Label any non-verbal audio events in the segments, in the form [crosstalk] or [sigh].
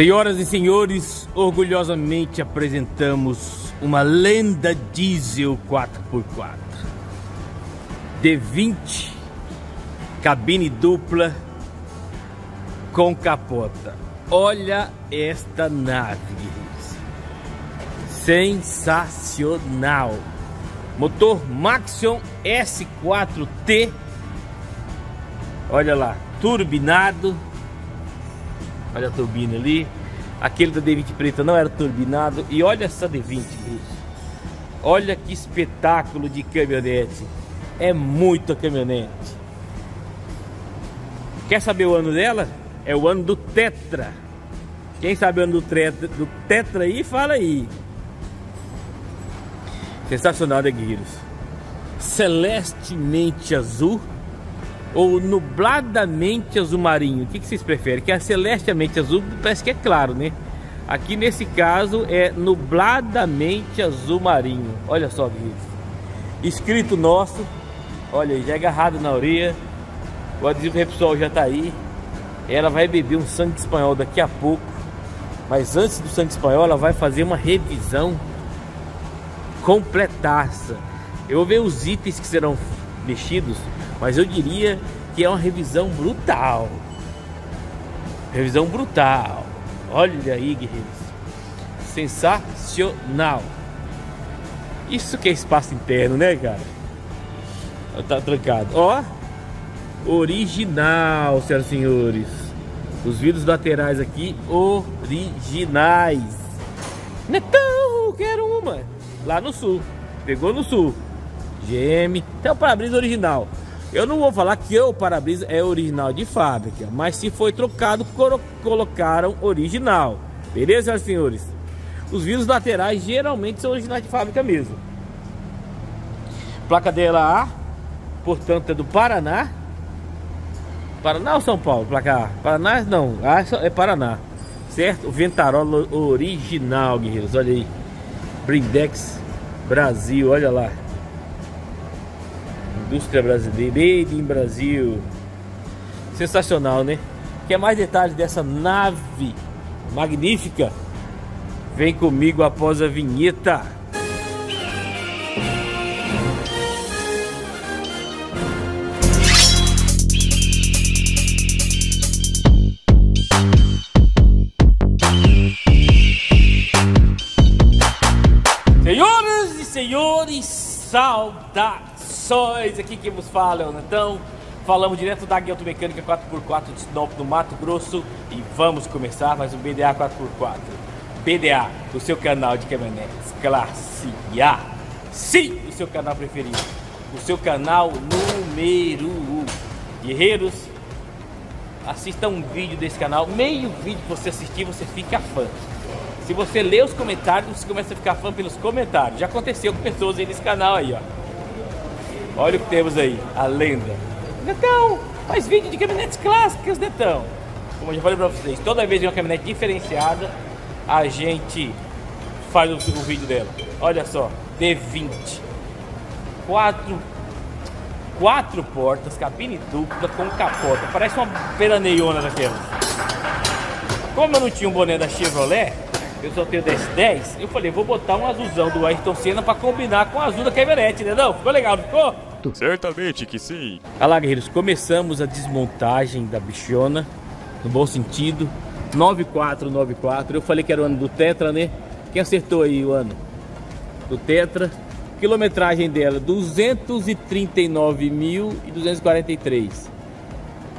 Senhoras e senhores, orgulhosamente apresentamos uma lenda diesel 4x4 D20 cabine dupla com capota. Olha esta nave, sensacional! Motor Maxion S4T, olha lá, turbinado Olha a turbina ali. Aquele da D20 preta não era turbinado. E olha essa D20, Olha que espetáculo de caminhonete. É muita caminhonete. Quer saber o ano dela? É o ano do Tetra. Quem sabe o ano do Tetra, do tetra aí, fala aí. Sensacional, né, guerreiros? Celestemente azul ou nubladamente azul marinho? O que, que vocês preferem? Que é celestemente azul parece que é claro, né? Aqui nesse caso é nubladamente azul marinho. Olha só, queridos. Escrito nosso. Olha já é agarrado na orelha. O adesivo Repsol já tá aí. Ela vai beber um sangue espanhol daqui a pouco. Mas antes do sangue espanhol, ela vai fazer uma revisão completaça. Eu vou ver os itens que serão mexidos mas eu diria que é uma revisão brutal. Revisão brutal. Olha aí, guerreiros. Sensacional. Isso que é espaço interno, né, cara? Tá trancado. Ó. Original, senhoras e senhores. Os vidros laterais aqui, originais. Netão, quero uma. Lá no sul. Pegou no sul. GM. Tem o para-brisa original. Eu não vou falar que o para-brisa é original de fábrica, mas se foi trocado, colocaram original. Beleza, senhores? Os vidros laterais geralmente são originais de fábrica mesmo. Placa dela A, portanto é do Paraná. Paraná ou São Paulo? Placa A? Paraná não, A é Paraná. Certo? O Ventarola original, guerreiros. Olha aí. Brindex Brasil, olha lá. Indústria brasileira, made in Brasil. Sensacional, né? Quer mais detalhes dessa nave magnífica? Vem comigo após a vinheta. Senhoras e senhores, saudades! Saudações, aqui quem vos fala é o Netão. Falamos direto da Guia Automecânica 4x4 de Sinop, no Mato Grosso. E vamos começar mais um BDA 4x4. BDA, o seu canal de caminhonetes classe A. Sim, o seu canal preferido. O seu canal número 1. Guerreiros, assista um vídeo desse canal. Meio vídeo que você assistir, você fica fã. Se você lê os comentários, você começa a ficar fã pelos comentários. Já aconteceu com pessoas aí nesse canal aí, ó. Olha o que temos aí, a lenda. Netão, faz vídeo de caminhonetes clássicas, Netão. Como eu já falei pra vocês, toda vez que uma caminhonete diferenciada, a gente faz o, o vídeo dela. Olha só, D20. Quatro, quatro portas, cabine dupla com capota. Parece uma peraneiona daquelas. Como eu não tinha um boné da Chevrolet, eu só tenho 10 10, eu falei, vou botar um azulzão do Ayrton Senna pra combinar com o azul da caminhonete, né não? Ficou legal, não ficou? Certamente que sim. Olha lá, guerreiros, começamos a desmontagem da bichona, no bom sentido. 9494, eu falei que era o ano do Tetra, né? Quem acertou aí o ano? Do Tetra. Quilometragem dela, 239.243.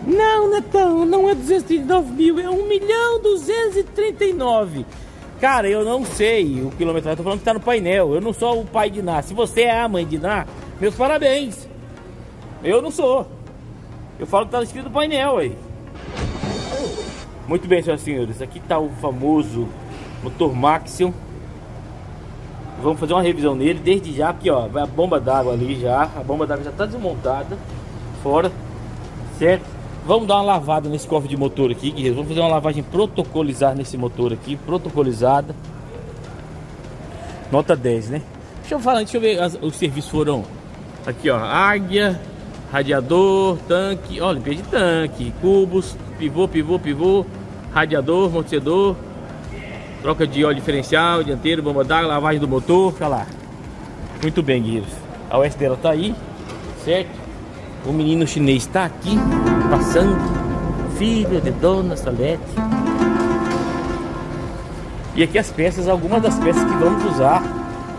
Não, Netão, não é 239 mil, é 1 milhão 239. Cara, eu não sei o quilometragem, tô falando que tá no painel. Eu não sou o pai de Ná. Se você é a mãe de Ná, meus parabéns. Eu não sou. Eu falo que tá escrito no painel aí. Muito bem, senhoras e senhores. Aqui tá o famoso motor Maxion. Vamos fazer uma revisão nele desde já, porque ó, vai a bomba d'água ali já. A bomba d'água já tá desmontada. Fora. Certo? Vamos dar uma lavada nesse cofre de motor aqui, guerreiros. Vamos fazer uma lavagem protocolizada nesse motor aqui, protocolizada. Nota 10, né? Deixa eu falar, deixa eu ver, as, os serviços foram aqui, ó, águia, radiador, tanque, ó, limpeza de tanque, cubos, pivô, pivô, pivô, radiador, amortecedor, Troca de óleo diferencial, dianteiro, bomba d'água, lavagem do motor, olha lá. Muito bem, guerreiros. A OS dela tá aí, certo? O menino chinês está aqui, passando. Filho de Dona Salete. E aqui as peças, algumas das peças que vamos usar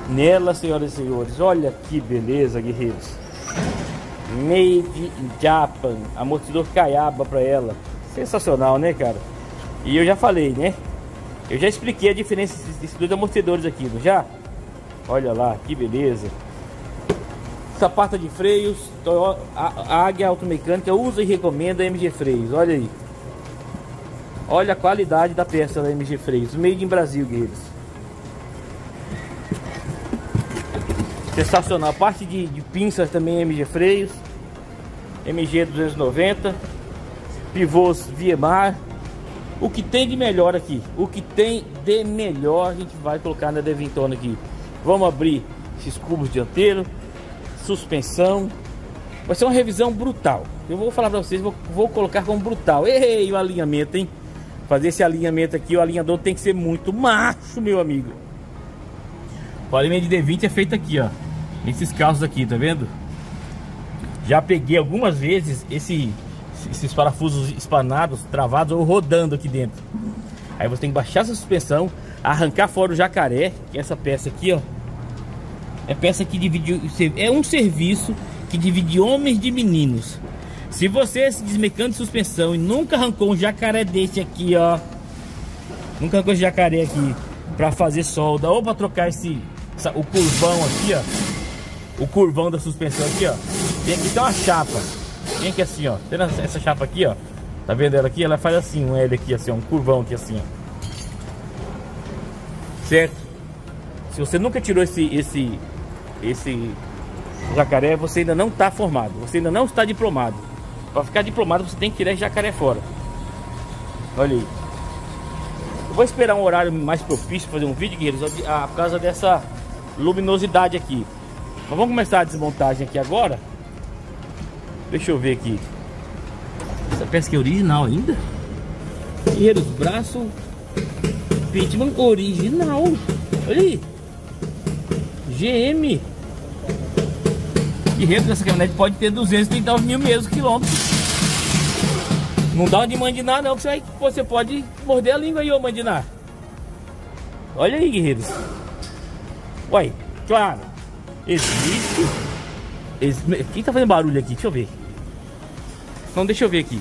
nela, senhoras e senhores. Olha que beleza, guerreiros. Made in Japan. Amortecedor Caiaba para ela. Sensacional, né, cara? E eu já falei, né? Eu já expliquei a diferença desses dois amortecedores aqui, não já? Olha lá, que beleza. Sapata de freios, a Águia Automecânica usa e recomenda MG Freios, olha aí. Olha a qualidade da peça da MG Freios, made in Brasil, guerreiros. Sensacional, a parte de, de pinças também MG Freios, MG 290, pivôs Viemar, o que tem de melhor aqui? O que tem de melhor a gente vai colocar na Devintona aqui. Vamos abrir esses cubos dianteiros, suspensão. Vai ser uma revisão brutal. Eu vou falar para vocês, vou, vou, colocar como brutal. Ei, o alinhamento, hein? Fazer esse alinhamento aqui, o alinhador tem que ser muito macho, meu amigo. O alinhamento de D20 é feito aqui, ó. Esses calços aqui, tá vendo? Já peguei algumas vezes esse esses parafusos espanados, travados ou rodando aqui dentro. Aí você tem que baixar essa suspensão, arrancar fora o jacaré, que é essa peça aqui, ó. É peça que divide, é um serviço que divide homens de meninos. Se você é se desmecando de suspensão e nunca arrancou um jacaré desse aqui, ó. Nunca arrancou esse jacaré aqui para fazer solda ou para trocar esse essa, o curvão aqui, ó. O curvão da suspensão aqui, ó. Tem aqui tem uma chapa. Vem aqui assim, ó. Tendo essa chapa aqui, ó. Tá vendo ela aqui? Ela faz assim, um L aqui, assim, um curvão aqui, assim, ó. Certo? Se você nunca tirou esse, esse, esse jacaré, você ainda não está formado. Você ainda não está diplomado. Para ficar diplomado, você tem que tirar esse jacaré fora. Olha aí. Eu vou esperar um horário mais propício para fazer um vídeo, guerreiros, por causa dessa luminosidade aqui. Mas vamos começar a desmontagem aqui agora. Deixa eu ver aqui. Essa aqui é original ainda? Guerreiros, braço Pitman original. Olha aí. GM. Guerreiro dessa caminhonete pode ter 239 mil mesmo quilômetros. Não dá de mandinar não, que você, você pode morder a língua aí, ô mandinar. Olha aí, guerreiros. Uai, claro. Existe. Quem tá fazendo barulho aqui? Deixa eu ver. Então deixa eu ver aqui.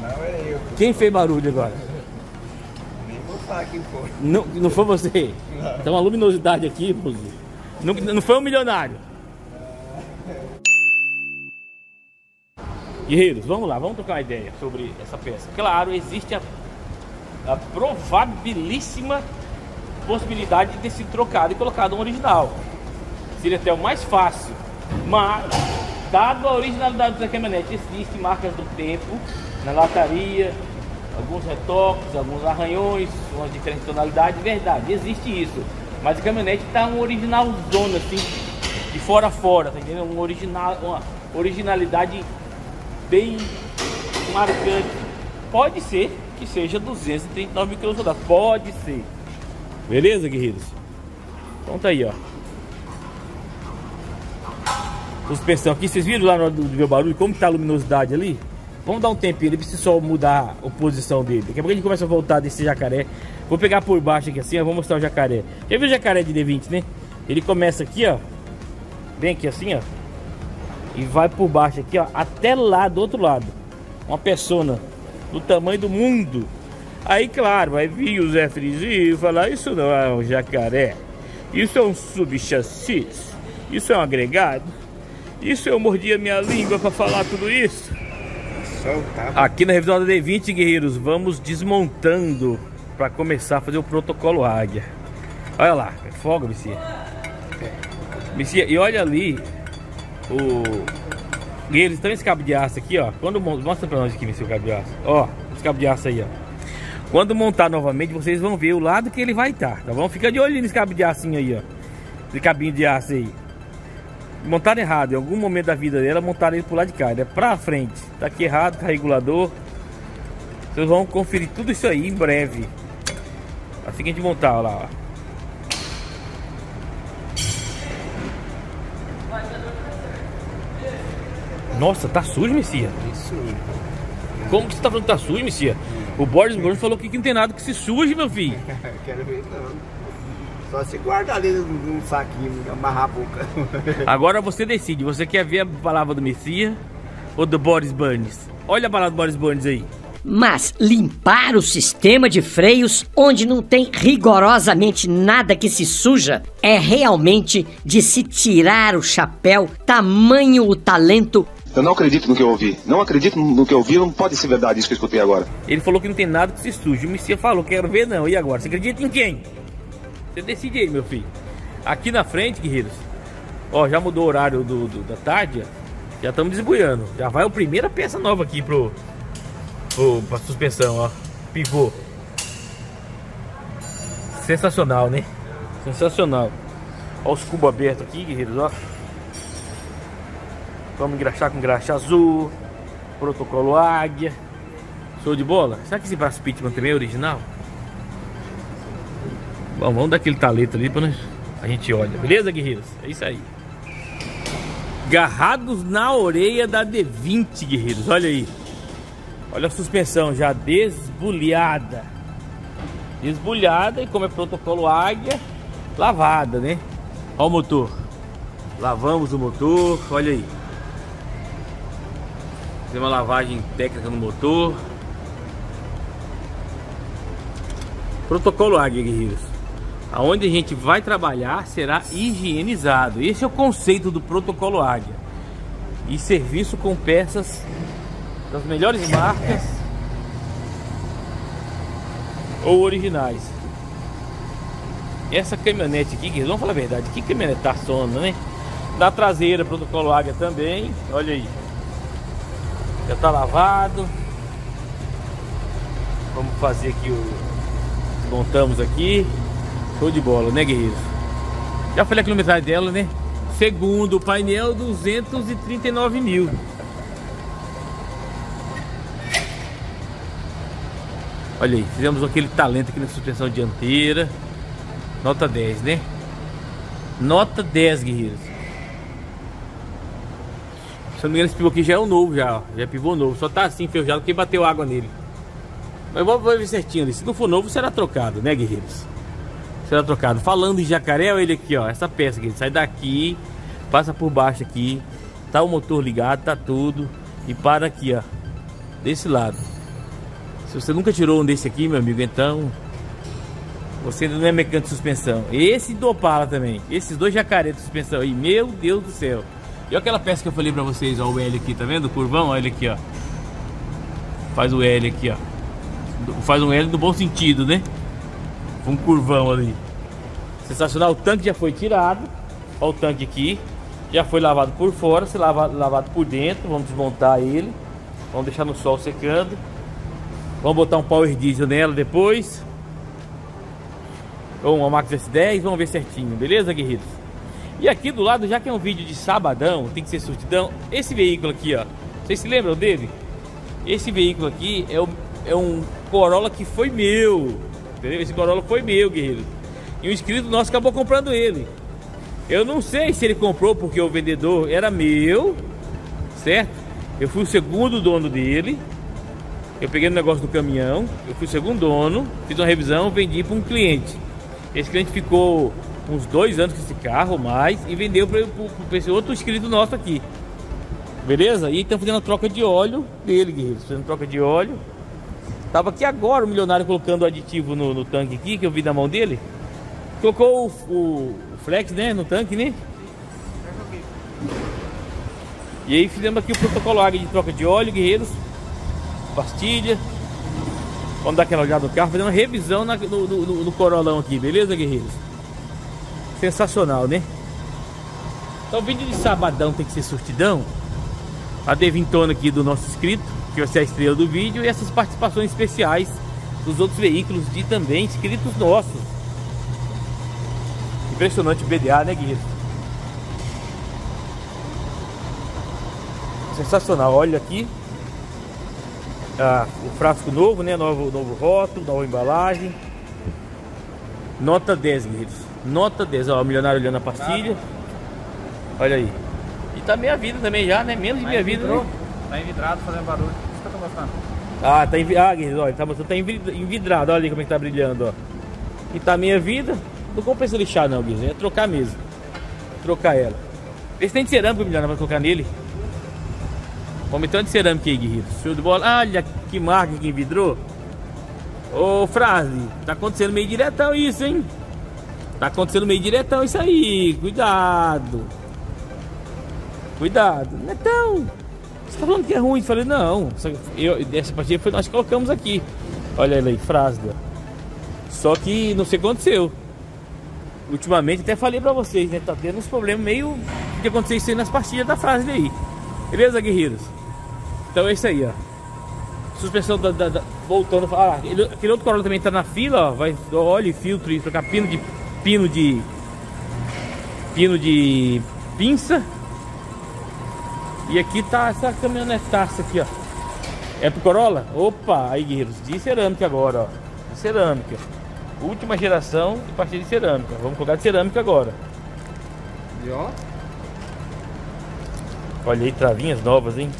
Não é eu. Quem fez barulho agora? Nem vou falar quem foi. Não, não foi você? Não. Então a luminosidade aqui, moço. Não, não foi um milionário. Guerreiros, vamos lá, vamos trocar uma ideia sobre essa peça. Claro, existe a, a probabilíssima possibilidade de ter sido trocado e colocado um original. Seria até o mais fácil. Mas, dado a originalidade da caminhonete, existem marcas do tempo na lataria, alguns retoques, alguns arranhões, umas diferentes tonalidades, verdade, existe isso. Mas a caminhonete está um original zona assim, de fora a fora, tá entendendo? Um original, uma originalidade bem marcante. Pode ser que seja 239 mil km pode ser. Beleza, guerreiros? Então tá aí, ó. Suspensão aqui, vocês viram lá no do meu barulho como tá a luminosidade ali? Vamos dar um tempinho, ele precisa só mudar a posição dele. Daqui a pouco a gente começa a voltar desse jacaré. Vou pegar por baixo aqui assim, ó, vou mostrar o jacaré. Já viu o jacaré de D20, né? Ele começa aqui, ó. Vem aqui assim, ó. E vai por baixo aqui, ó. Até lá, do outro lado. Uma persona do tamanho do mundo. Aí, claro, vai vir o Zé Frizinho e falar: Isso não é um jacaré. Isso é um subchassis. Isso é um agregado. Isso eu mordi a minha língua para falar tudo isso. Aqui na revisão da D20, guerreiros, vamos desmontando para começar a fazer o protocolo Águia. Olha lá, é fogo, Messia. Messia, e olha ali o... Guerreiros, tem esse cabo de aço aqui, ó. Quando Mostra para nós aqui, Messia, o cabo de aço. Ó, esse cabo de aço aí, ó. Quando montar novamente, vocês vão ver o lado que ele vai estar, tá bom? Fica de olho nesse cabo de aço aí, ó. Esse cabinho de aço aí montaram errado. Em algum momento da vida dela, montaram ele pro lado de cá. Ele é pra frente. Tá aqui errado, com regulador. Vocês vão conferir tudo isso aí em breve. Assim que a gente montar lá, ó. Nossa, tá sujo, Messia? Isso. Como que você tá falando que tá sujo, Messia? O Boris Gordo falou que não tem nada que se suje, meu filho. [laughs] Quero ver não. Só se guardar ali num, saquinho, amarrar a boca. [laughs] Agora você decide, você quer ver a palavra do Messia ou do Boris Burns? Olha a palavra do Boris Burns aí. Mas limpar o sistema de freios, onde não tem rigorosamente nada que se suja, é realmente de se tirar o chapéu, tamanho o talento Eu não acredito no que eu ouvi. Não acredito no que eu ouvi. Não pode ser verdade isso que eu escutei agora. Ele falou que não tem nada que se suje. O Messia falou, quero ver não. E agora? Você acredita em quem? Você decide aí, meu filho. Aqui na frente, guerreiros. Ó, já mudou o horário do, do- da tarde. Já estamos desbuiando. Já vai a primeira peça nova aqui pro, pra suspensão, ó. Pivô. Sensacional, né? Sensacional. Ó os cubos abertos aqui, guerreiros, ó. Vamos engraxar com graxa azul. Protocolo águia. Show de bola? Será que esse braço Pitman também é original? Bom, vamos dar aquele talento ali pra nós, a gente olha, beleza, guerreiros? É isso aí. Garrados na orelha da D20, guerreiros, olha aí. Olha a suspensão já desbulhada. Desbulhada e como é protocolo águia, lavada, né? Olha o motor. Lavamos o motor, olha aí. Tem uma lavagem técnica no motor. Protocolo Águia, guerreiros. Aonde a gente vai trabalhar será higienizado. Esse é o conceito do protocolo Águia. E serviço com peças das melhores marcas ou originais. Essa caminhonete aqui, vamos falar a verdade, que caminhonete tá sona, né? Da traseira, protocolo Águia também, olha aí. Já tá lavado. Vamos fazer aqui o Montamos aqui. Show de bola, né, guerreiros? Já falei a quilometragem dela, né? Segundo o painel, 239 mil. Olha aí, fizemos aquele talento aqui na suspensão dianteira. Nota 10, né? Nota 10, guerreiros. Se eu não me engano, esse pivô aqui já é o novo, já. Já é pivô novo. Só tá assim, enferrujado, porque bateu água nele. Mas vamos ver certinho ali. Se não for novo, será trocado, né, guerreiros? Será trocado. Falando em jacaré, olha ele aqui, ó. Essa peça aqui. Sai daqui, passa por baixo aqui. Tá o motor ligado, tá tudo. E para aqui, ó. Desse lado. Se você nunca tirou um desse aqui, meu amigo, então. Você não é mecânico de suspensão. Esse do Opala também. Esses dois jacaré de suspensão aí. Meu Deus do céu. E aquela peça que eu falei pra vocês, ó. O L aqui, tá vendo? O curvão, olha aqui, ó. Faz o L aqui, ó. Faz um L no bom sentido, né? Um curvão ali. Sensacional. O tanque já foi tirado. Olha o tanque aqui. Já foi lavado por fora, se lava, lavado por dentro. Vamos desmontar ele. Vamos deixar no sol secando. Vamos botar um Power Diesel nela depois. Ou uma Max S10. Vamos ver certinho, beleza, guerreiros? E aqui do lado, já que é um vídeo de sabadão, tem que ser surtidão. Esse veículo aqui, ó. Vocês se lembram dele? Esse veículo aqui é, o, é um Corolla que foi meu. Entendeu? Esse Corolla foi meu, guerreiro. E um inscrito nosso acabou comprando ele. Eu não sei se ele comprou porque o vendedor era meu, certo? Eu fui o segundo dono dele. Eu peguei o negócio do caminhão, eu fui segundo dono, fiz uma revisão, vendi para um cliente. Esse cliente ficou uns dois anos com esse carro mais e vendeu para esse outro inscrito nosso aqui. Beleza? E estão fazendo a troca de óleo dele, guerreiros. Fazendo troca de óleo. Tava aqui agora o milionário colocando o aditivo no, no tanque aqui, que eu vi na mão dele. Colocou o, o- o flex, né, no tanque, né? E aí fizemos aqui o protocolo de troca de óleo, guerreiros. Pastilha. Vamos dar aquela olhada no carro, fazer uma revisão na- no, no, no- corolão aqui, beleza, guerreiros? Sensacional, né? Então, vídeo de sabadão tem que ser surtidão. A Devintona aqui do nosso inscrito, que vai ser a estrela do vídeo, e essas participações especiais dos outros veículos de também inscritos nossos. Impressionante BDA, né, Guilherme? Sensacional, olha aqui. Ah, o frasco novo, né? Novo, novo rótulo, nova embalagem. Nota 10, guerreiros. Nota 10, ó, o milionário olhando a pastilha. Olha aí. E tá meia vida também já, né? Menos de meia vida, né? Tá envidrado fazendo barulho. Isso que eu tô gostando. Ah, tá envi... ah, guerreiros, ele tá, mostrando, tá envi- envidrado, olha ali como é que tá brilhando, ó. E tá meia vida. Não compensa lixar não, guerreiros. É trocar mesmo. Trocar ela. Vê se tem de cerâmica, milionário, pra colocar nele. Então de cerâmica aí, guerreiros. Show de bola. Olha que marca que envidrou. Ô, frase, tá acontecendo meio diretão isso, hein? Tá acontecendo meio diretão isso aí. Cuidado. Cuidado. Netão, você tá falando que é ruim? Eu falei, não. Eu, essa partida foi nós que colocamos aqui. Olha ela aí, frase. Só que não sei o que aconteceu. Ultimamente até falei pra vocês, né? Tá tendo uns problemas meio que aconteceu isso aí nas partidas da frase aí. Beleza, guerreiros? Então é isso aí, ó. Suspensão da, da- da- voltando. Ah, ele- aquele outro Corolla também tá na fila, ó. Vai óleo, filtro e trocar pino de pino de pino de pinça. E aqui tá essa caminhonetaça aqui, ó. É pro Corolla? Opa, aí guerreiros, de cerâmica agora, ó. De cerâmica. Última geração de partida de cerâmica. Vamos colocar de cerâmica agora. E ó, Olha aí, travinhas novas, hein?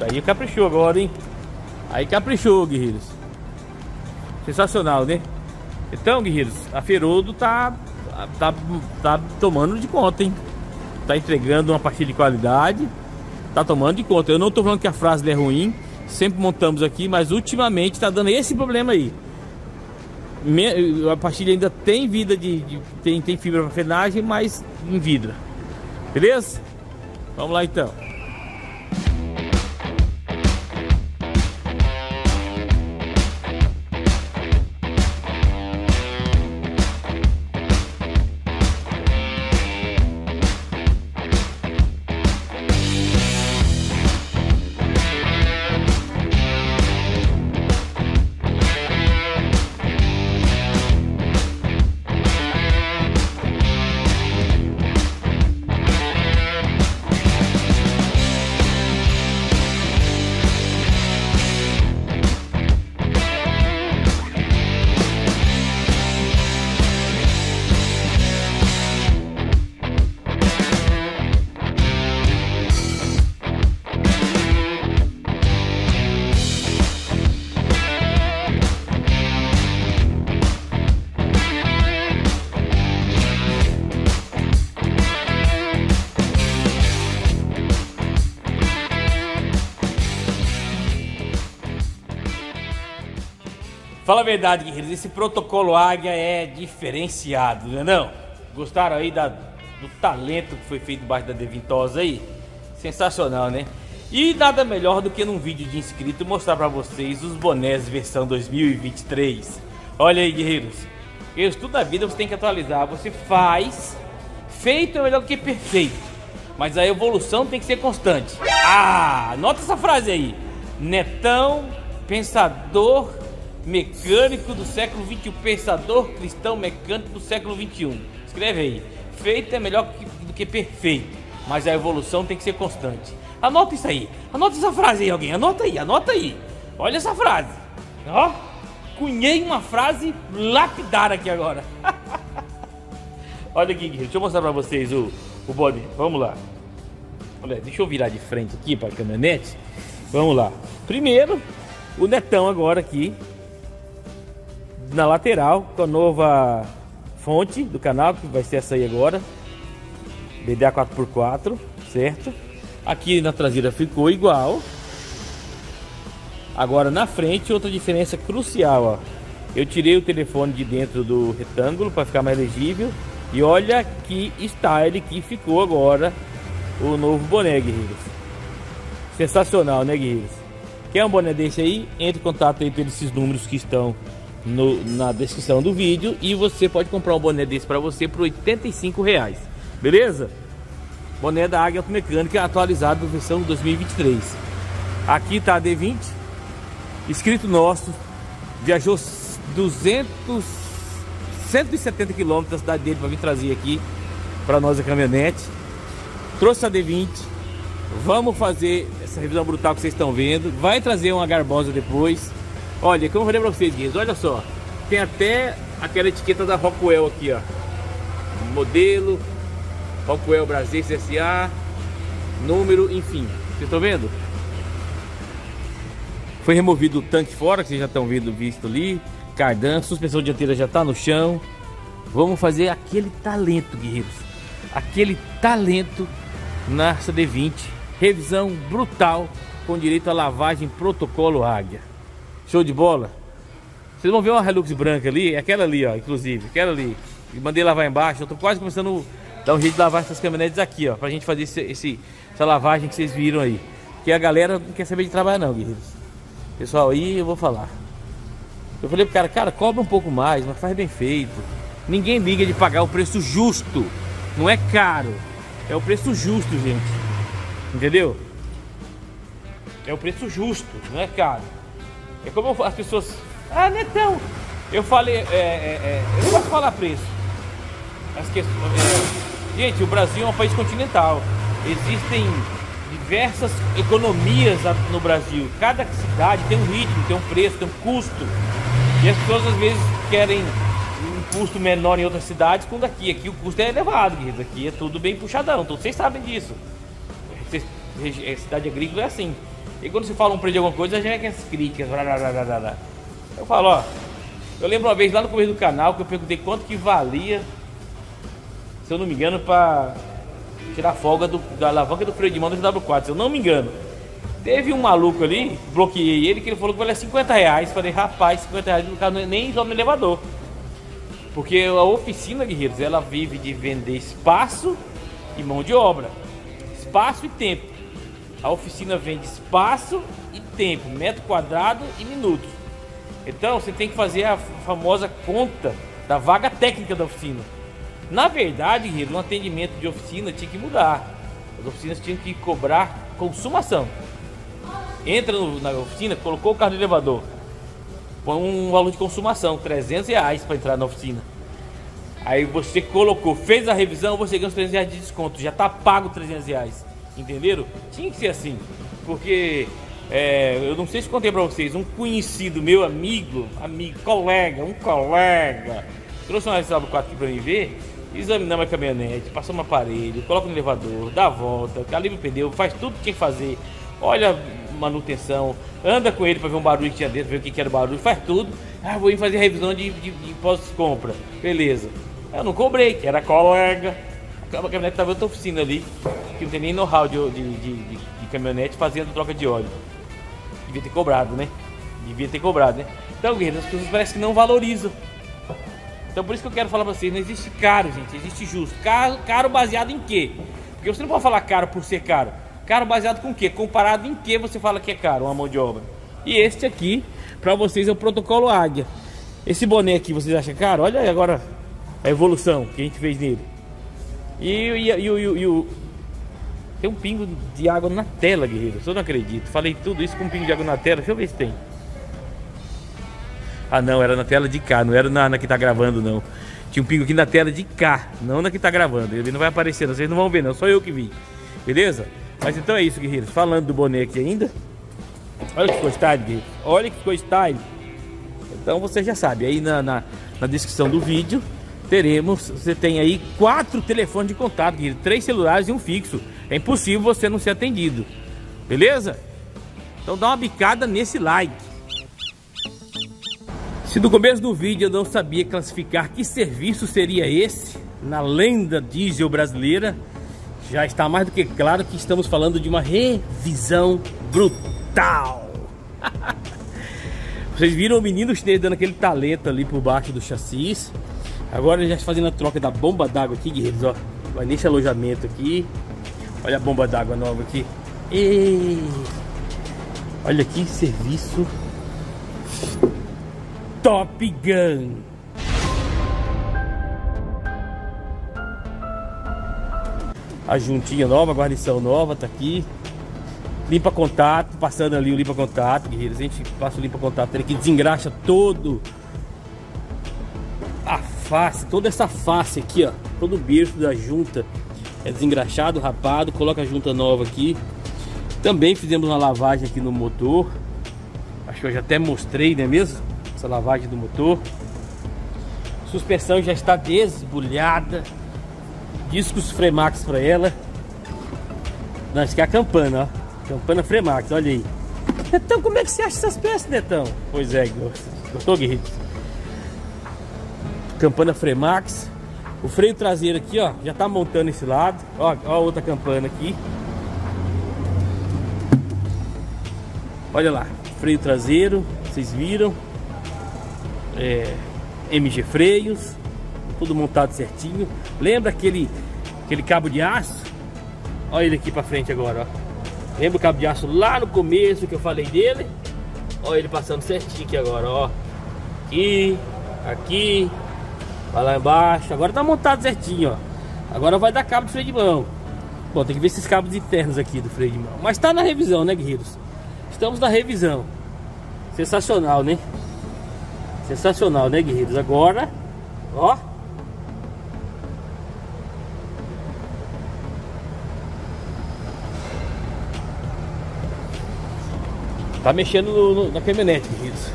Aí caprichou agora, hein? Aí caprichou, guerreiros. Sensacional, né? Então, guerreiros, a Ferodo tá, tá, tá tomando de conta, hein? Tá entregando uma partida de qualidade. Tá tomando de conta. Eu não tô falando que a frase é ruim. Sempre montamos aqui, mas ultimamente tá dando esse problema aí. A pastilha ainda tem vida de, de- tem, tem fibra para frenagem, mas em vidra. Beleza? Vamos lá então. Fala a verdade, guerreiros. Esse protocolo Águia é diferenciado, não é não? Gostaram aí da, do talento que foi feito debaixo da Devintosa aí? Sensacional, né? E nada melhor do que num vídeo de inscrito mostrar pra vocês os bonés versão 2023. Olha aí, guerreiros. Isso tudo na vida você tem que atualizar. Você faz, feito é melhor do que perfeito. Mas a evolução tem que ser constante. Ah, anota essa frase aí. Netão, pensador mecânico do século 21. Pensador cristão mecânico do século 21. Escreve aí. Feito é melhor do que perfeito. Mas a evolução tem que ser constante. Anota isso aí. Anota essa frase aí, alguém. Anota aí, anota aí. Olha essa frase. Ó, cunhei uma frase lapidar aqui agora. [laughs] Olha aqui, deixa eu mostrar pra vocês o, o boné. Vamos lá. Olha, deixa eu virar de frente aqui para a caminhonete. Vamos lá. Primeiro, o Netão agora aqui na lateral com a nova fonte do canal que vai ser essa aí agora. BDA 4x4, certo? Aqui na traseira ficou igual. Agora na frente outra diferença crucial, ó. Eu tirei o telefone de dentro do retângulo para ficar mais legível e olha que style que ficou agora o novo boné, guerreiros. Sensacional, né, guerreiros? Quer um boné desse aí? Entre em contato aí pelos números que estão no- na descrição do vídeo e você pode comprar um boné desse para você por 85 reais, beleza? Boné da Águia Automecânica atualizado versão 2023. Aqui tá a D20, escrito nosso, viajou 200, 170 quilômetros da cidade dele para vir trazer aqui para nós a caminhonete. Trouxe a D20, vamos fazer essa essa revisão brutal que vocês estão vendo. Vai trazer uma garbosa depois. Olha, como eu falei pra vocês, guias, olha só. Tem até aquela etiqueta da Rockwell aqui, ó. Modelo, Rockwell Brasil SA, número, enfim. Vocês estão vendo? Foi removido o tanque fora, que vocês já estão vendo visto ali. Cardan, suspensão dianteira já está no chão. Vamos fazer aquele talento, guerreiros. Aquele talento na CD20. Revisão brutal com direito a lavagem protocolo Águia. Show de bola? Vocês vão ver uma Hilux branca ali, é aquela ali, ó, inclusive, aquela ali. Mandei lavar embaixo. Eu tô quase começando a dar um jeito de lavar essas caminhonetes aqui, ó, pra gente fazer esse, esse, essa lavagem que vocês viram aí. Que a galera não quer saber de trabalhar não, guerreiros. Pessoal, aí eu vou falar. Eu falei pro cara, cara, cobra um pouco mais, mas faz bem feito. Ninguém liga de pagar o preço justo. Não é caro. É o preço justo, gente. Entendeu? É o preço justo, não é caro. É como as pessoas. Ah, Netão! Eu falei. É, é, é, eu não posso falar preço. As questões, é, gente, o Brasil é um país continental. Existem diversas economias no Brasil. Cada cidade tem um ritmo, tem um preço, tem um custo. E as pessoas às vezes querem um custo menor em outras cidades quando aqui. Aqui o custo é elevado, querido. Aqui é tudo bem puxadão. Então vocês sabem disso. É, cidade agrícola é assim. E quando se fala um preço de alguma coisa, já vem as críticas. Eu falo, ó. Eu lembro uma vez lá no começo do canal que eu perguntei quanto que valia, se eu não me engano, para tirar folga do, da alavanca do freio de mão do W4, se eu não me engano. Teve um maluco ali, bloqueei ele, que ele falou que valia 50 reais. Falei, rapaz, 50 reais no carro nem só no elevador. Porque a oficina, guerreiros, ela vive de vender espaço e mão de obra. Espaço e tempo. A oficina vende espaço e tempo, metro quadrado e minutos. Então você tem que fazer a famosa conta da vaga técnica da oficina. Na verdade, um atendimento de oficina tinha que mudar. As oficinas tinham que cobrar consumação. Entra no, na oficina, colocou o carro no elevador. Põe um valor de consumação, 300 reais para entrar na oficina. Aí você colocou, fez a revisão, você ganha os 300 reais de desconto. Já tá pago 300 reais. Entenderam? Tinha que ser assim. Porque é, eu não sei se contei para vocês, um conhecido meu, amigo, amigo, colega, um colega, trouxe uma SW4 aqui para mim ver examinamos a caminhonete, passamos um aparelho, coloca no elevador, dá a volta, calibra o pneu, faz tudo que tem que fazer, olha manutenção, anda com ele para ver um barulho que tinha dentro, ver o que, era o barulho, faz tudo. Ah, vou ir fazer revisão de, de, de pós-compra. Beleza. Eu não cobrei, que era colega. A caminhonete estava outra oficina ali, que não tem nem know-how de, de, de, de, caminhonete fazendo troca de óleo. Devia ter cobrado, né? Devia ter cobrado, né? Então, guerreiros, as pessoas parecem que não valorizam. Então por isso que eu quero falar pra vocês, não existe caro, gente, existe justo. Caro, caro baseado em quê? Porque você não pode falar caro por ser caro. Caro baseado com quê? Comparado em que você fala que é caro uma mão de obra. E este aqui, pra vocês, é o protocolo Águia. Esse boné aqui, vocês acham caro? Olha aí agora a evolução que a gente fez nele. E, e, e, e o... Tem um pingo de água na tela, guerreiro. Eu não acredito. Falei tudo isso com um pingo de água na tela. Deixa eu ver se tem. Ah não, era na tela de cá, não era na, na que tá gravando não. Tinha um pingo aqui na tela de cá, não na que tá gravando. Ele não vai aparecer, vocês não vão ver não, só eu que vi. Beleza? Mas então é isso, guerreiros. Falando do boné aqui ainda. Olha que ficou style, guerreiros. Olha que ficou style. Então você já sabe, aí na, na, na descrição do vídeo teremos, você tem aí quatro telefones de contato, guerreiros. Três celulares e um fixo. É impossível você não ser atendido. Beleza? Então dá uma bicada nesse like. Se no começo do vídeo eu não sabia classificar que serviço seria esse na lenda diesel brasileira, já está mais do que claro que estamos falando de uma revisão brutal. [laughs] Vocês viram o menino chinês dando aquele talento ali por baixo do chassis. Agora ele já está fazendo a troca da bomba d'água aqui, guerreiros, ó. Vai nesse alojamento aqui. Olha a bomba d'água nova aqui. E... Olha que serviço Top Gun. A juntinha nova, a guarnição nova, tá aqui. Limpa contato, passando ali o limpa contato, guerreiros. A gente passa o limpa contato ele que desengraxa todo a face, toda essa face aqui, ó. Todo o berço da junta é desengraxado, rapado. Coloca a junta nova aqui. Também fizemos uma lavagem aqui no motor. Acho que eu já até mostrei, não é mesmo? Essa lavagem do motor. Suspensão já está desbulhada. Discos Fremax para ela. Não, acho que é a campana, ó. Campana Fremax, olha aí. Netão, como é que você acha essas peças, Netão? Pois é, gostou, Guerreiro? Campana Fremax. O freio traseiro aqui, ó, já tá montando esse lado. Ó, ó a outra campana aqui. Olha lá, freio traseiro, vocês viram. É, MG freios, tudo montado certinho. Lembra aquele, aquele cabo de aço? Olha ele aqui pra frente agora, ó. Lembra o cabo de aço lá no começo que eu falei dele? Olha ele passando certinho aqui agora, ó. Aqui, aqui, vai lá embaixo. Agora tá montado certinho, ó. Agora vai dar cabo de freio de mão. Bom, tem que ver esses cabos internos aqui do freio de mão. Mas tá na revisão, né, guerreiros? Estamos na revisão. Sensacional, né? Sensacional, né, guerreiros? Agora, ó. Tá mexendo no, no, na caminhonete, queridos.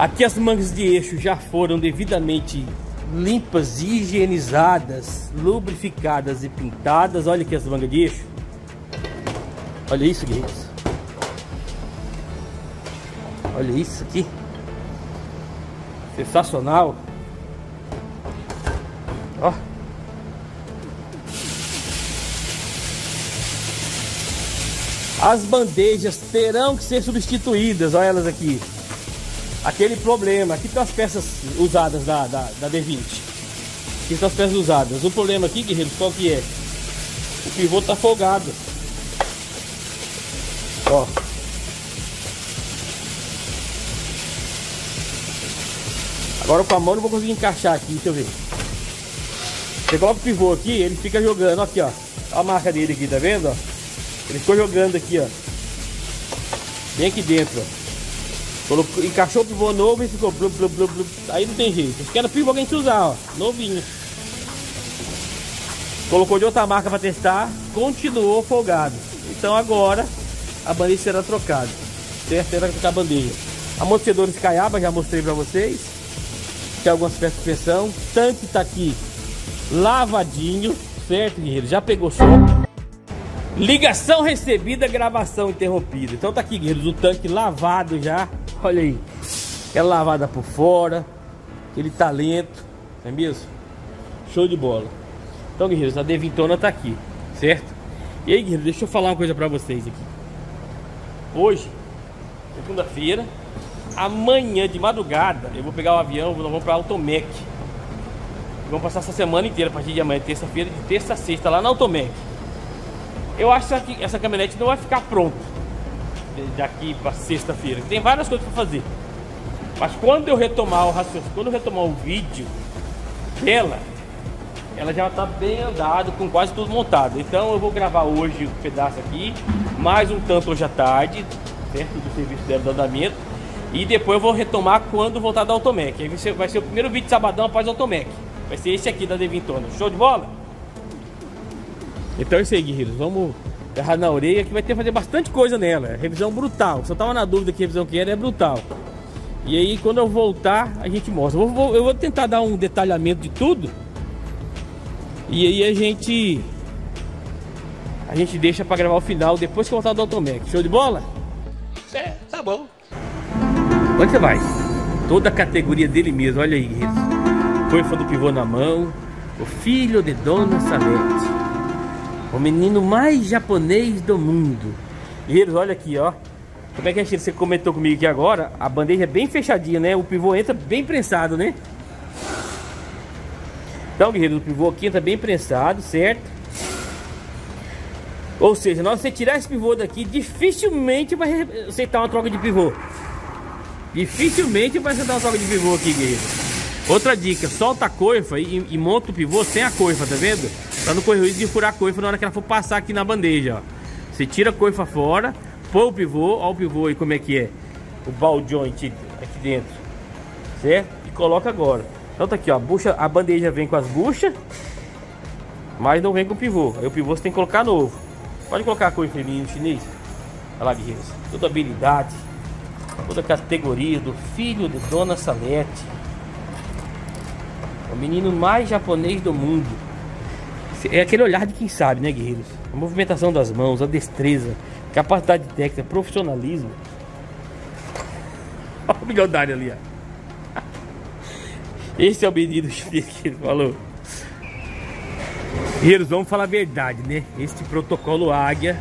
Aqui as mangas de eixo já foram devidamente limpas, higienizadas, lubrificadas e pintadas. Olha aqui as mangas de eixo. Olha isso, guerreiros. Olha isso aqui. Sensacional. Ó. As bandejas terão que ser substituídas, olha elas aqui. Aquele problema, aqui estão as peças usadas da, da, da D20. Aqui estão as peças usadas. O problema aqui, guerreiro, qual que é? O pivô tá folgado. Ó. Agora com a mão não vou conseguir encaixar aqui, deixa eu ver. Você coloca o pivô aqui, ele fica jogando, aqui ó. Olha a marca dele aqui, tá vendo? Ó? Ele ficou jogando aqui, ó. Bem aqui dentro, ó. Colocou, encaixou o pivô novo e ficou blub, blub, blub, blub. Aí não tem jeito. Esse era pivô que a gente usar, ó. Novinho. Colocou de outra marca para testar. Continuou folgado. Então agora a bandeja será trocada. Certo? Será trocar a bandeja. Amortecedores Caiaba, já mostrei para vocês. Tem algumas peças de suspensão. Tanque tá aqui lavadinho. Certo, guerreiro? Já pegou som. Ligação recebida, gravação interrompida. Então tá aqui, guerreiros, o tanque lavado já. Olha aí. Aquela lavada por fora. Aquele talento. Não é mesmo? Show de bola. Então, guerreiros, a Devintona tá aqui. Certo? E aí, guerreiros, deixa eu falar uma coisa pra vocês aqui. Hoje, segunda-feira, amanhã de madrugada, eu vou pegar o avião, nós vamos pra Automec. Vamos passar essa semana inteira, a partir de amanhã, terça-feira, de terça a sexta, lá na Automec. Eu acho que essa caminhonete não vai ficar pronta daqui para sexta-feira. Tem várias coisas para fazer. Mas quando eu retomar o raciocínio, quando eu retomar o vídeo dela, ela já está bem andado, com quase tudo montado. Então eu vou gravar hoje um pedaço aqui, mais um tanto hoje à tarde, certo? Do serviço dela do andamento. E depois eu vou retomar quando voltar da Automec. Aí vai ser, vai ser o primeiro vídeo de sabadão após a Automec. Vai ser esse aqui da Devintona. Show de bola? Então é isso aí, guerreiros. Vamos agarrar na orelha que vai ter que fazer bastante coisa nela. Revisão brutal. Só tava na dúvida que revisão que era, é brutal. E aí quando eu voltar, a gente mostra. Eu vou, eu vou tentar dar um detalhamento de tudo. E aí a gente. A gente deixa pra gravar o final depois que voltar do Automec. Show de bola? É, tá bom. Onde você vai? Toda a categoria dele mesmo, olha aí, guerreiros. Coifa do pivô na mão. O filho de Dona Salete. O menino mais japonês do mundo. Guerreiros, olha aqui, ó. Como é que é, Você comentou comigo aqui agora. A bandeja é bem fechadinha, né? O pivô entra bem prensado, né? Então, guerreiro, o pivô aqui entra bem prensado, certo? Ou seja, hora que você tirar esse pivô daqui, dificilmente vai aceitar uma troca de pivô. Dificilmente vai aceitar uma troca de pivô aqui, guerreiro. Outra dica, solta a coifa e, e monta o pivô sem a coifa, tá vendo? Pra não correr risco de furar a coifa na hora que ela for passar aqui na bandeja, ó. Você tira a coifa fora, põe o pivô, ó o pivô aí como é que é. O ball joint aqui dentro. Certo? E coloca agora. Então tá aqui, ó. A, bucha, a bandeja vem com as buchas, mas não vem com o pivô. Aí o pivô você tem que colocar novo. Pode colocar a cor feminino chinês. Olha lá, guerreiros. Toda habilidade, toda categoria do filho de Dona Salete. O menino mais japonês do mundo. É aquele olhar de quem sabe, né, guerreiros? A movimentação das mãos, a destreza, capacidade técnica, profissionalismo. [laughs] Olha o bigodário ali, ó. [laughs] Esse é o menino [laughs] que ele falou. Guerreiros, vamos falar a verdade, né? Este protocolo Águia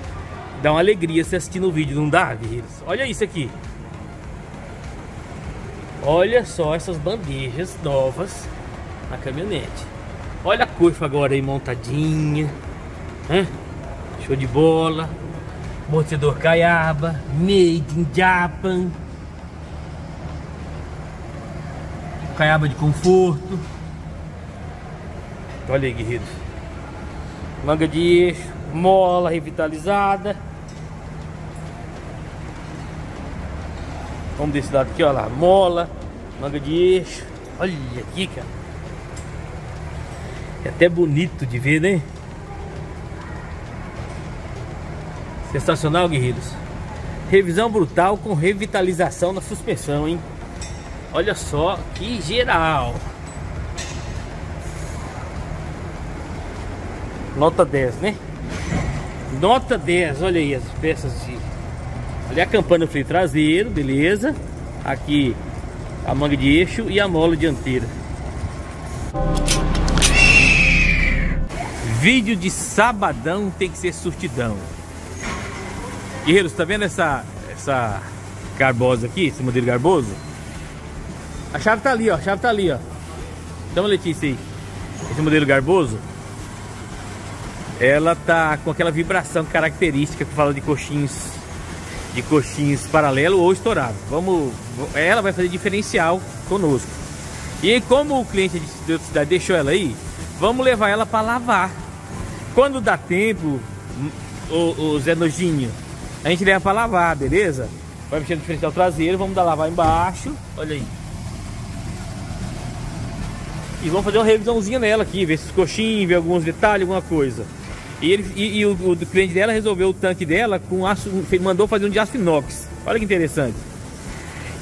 dá uma alegria se assistir no vídeo, não dá, guerreiros? Olha isso aqui. Olha só essas bandejas novas na caminhonete. Olha a curva agora aí montadinha. Hã? Show de bola. Amortecedor Caiaba. Made in Japan. Caiaba de conforto. Olha aí, guerreiros. Manga de eixo, mola revitalizada. Vamos desse lado aqui, ó lá, mola, manga de eixo. Olha aqui, cara. É até bonito de ver, né? Sensacional, guerreiros. Revisão brutal com revitalização na suspensão, hein? Olha só que geral. Nota 10, né? Nota 10, olha aí as peças de... Ali a campana freio traseiro, beleza. Aqui a manga de eixo e a mola dianteira. Vídeo de sabadão tem que ser surtidão. Guerreiros, tá vendo essa, essa garbosa aqui, esse modelo garboso? A chave tá ali, ó, a chave tá ali, ó. Então, Letícia aí, esse modelo garboso, ela tá com aquela vibração característica que fala de coxins de coxins paralelo ou estourado. Vamos, ela vai fazer diferencial conosco. E como o cliente de cidade deixou ela aí, vamos levar ela para lavar. Quando dá tempo, o, o Zé Nojinho, a gente leva para lavar, beleza? Vai mexer no diferencial traseiro, vamos dar lavar embaixo. Olha aí. E vamos fazer uma revisãozinha nela aqui, ver se os coxinhos, ver alguns detalhes, alguma coisa. E, ele, e, e o, o, cliente dela resolveu o tanque dela com aço, mandou fazer um de aço inox. Olha que interessante.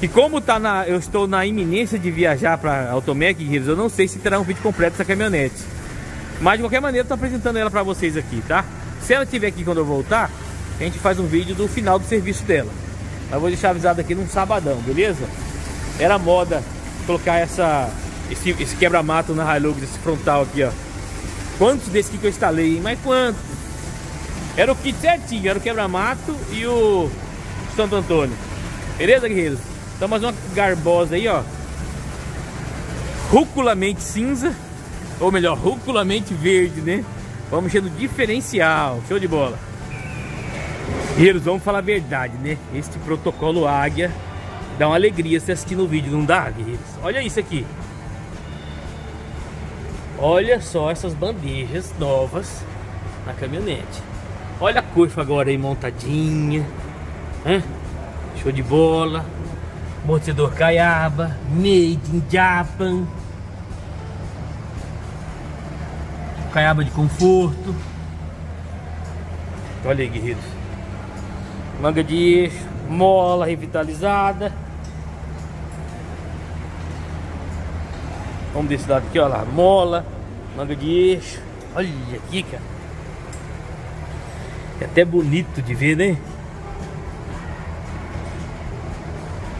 E como tá na, eu estou na iminência de viajar para Automec, eu não sei se terá um vídeo completo dessa caminhonete. Mas de qualquer maneira, estou apresentando ela para vocês aqui, tá? Se ela estiver aqui quando eu voltar, a gente faz um vídeo do final do serviço dela. Eu vou deixar avisado aqui num sabadão, beleza? Era moda colocar essa, esse, esse quebra-mato na Hilux, esse frontal aqui, ó. Quantos desses que eu instalei, hein? Mas quantos? Era o kit certinho, era o quebra-mato e o Santo Antônio. Beleza, guerreiros? Então mais uma garbosa aí, ó. Rúculamente cinza. Ou melhor, rúculamente verde, né? Vamos mexer no diferencial. Show de bola. Guerreiros, vamos falar a verdade, né? Este protocolo Águia dá uma alegria se assistir no vídeo, não dá, guerreiros? Olha isso aqui. Olha só essas bandejas novas na caminhonete. Olha a curva agora aí montadinha. Hã? Show de bola. Amortecedor Caiaba. Made in Japan. Caiaba de conforto. Olha aí, guerreiros. Manga de eixo. Mola revitalizada. Vamos desse lado aqui, ó lá. Mola, manga de eixo. Olha aqui, cara. É até bonito de ver, né?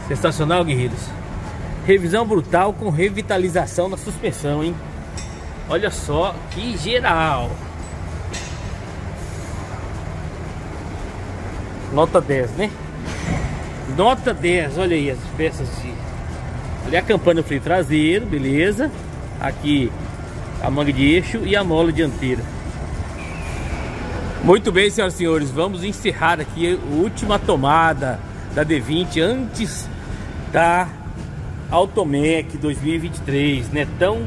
Sensacional, guerreiros. Revisão brutal com revitalização na suspensão, hein? Olha só que geral. Nota 10, né? Nota 10, olha aí as peças de Ali a campana freio traseiro, beleza. Aqui a manga de eixo e a mola dianteira. Muito bem, senhoras e senhores, vamos encerrar aqui a última tomada da D20 antes da Automec 2023, né? Tão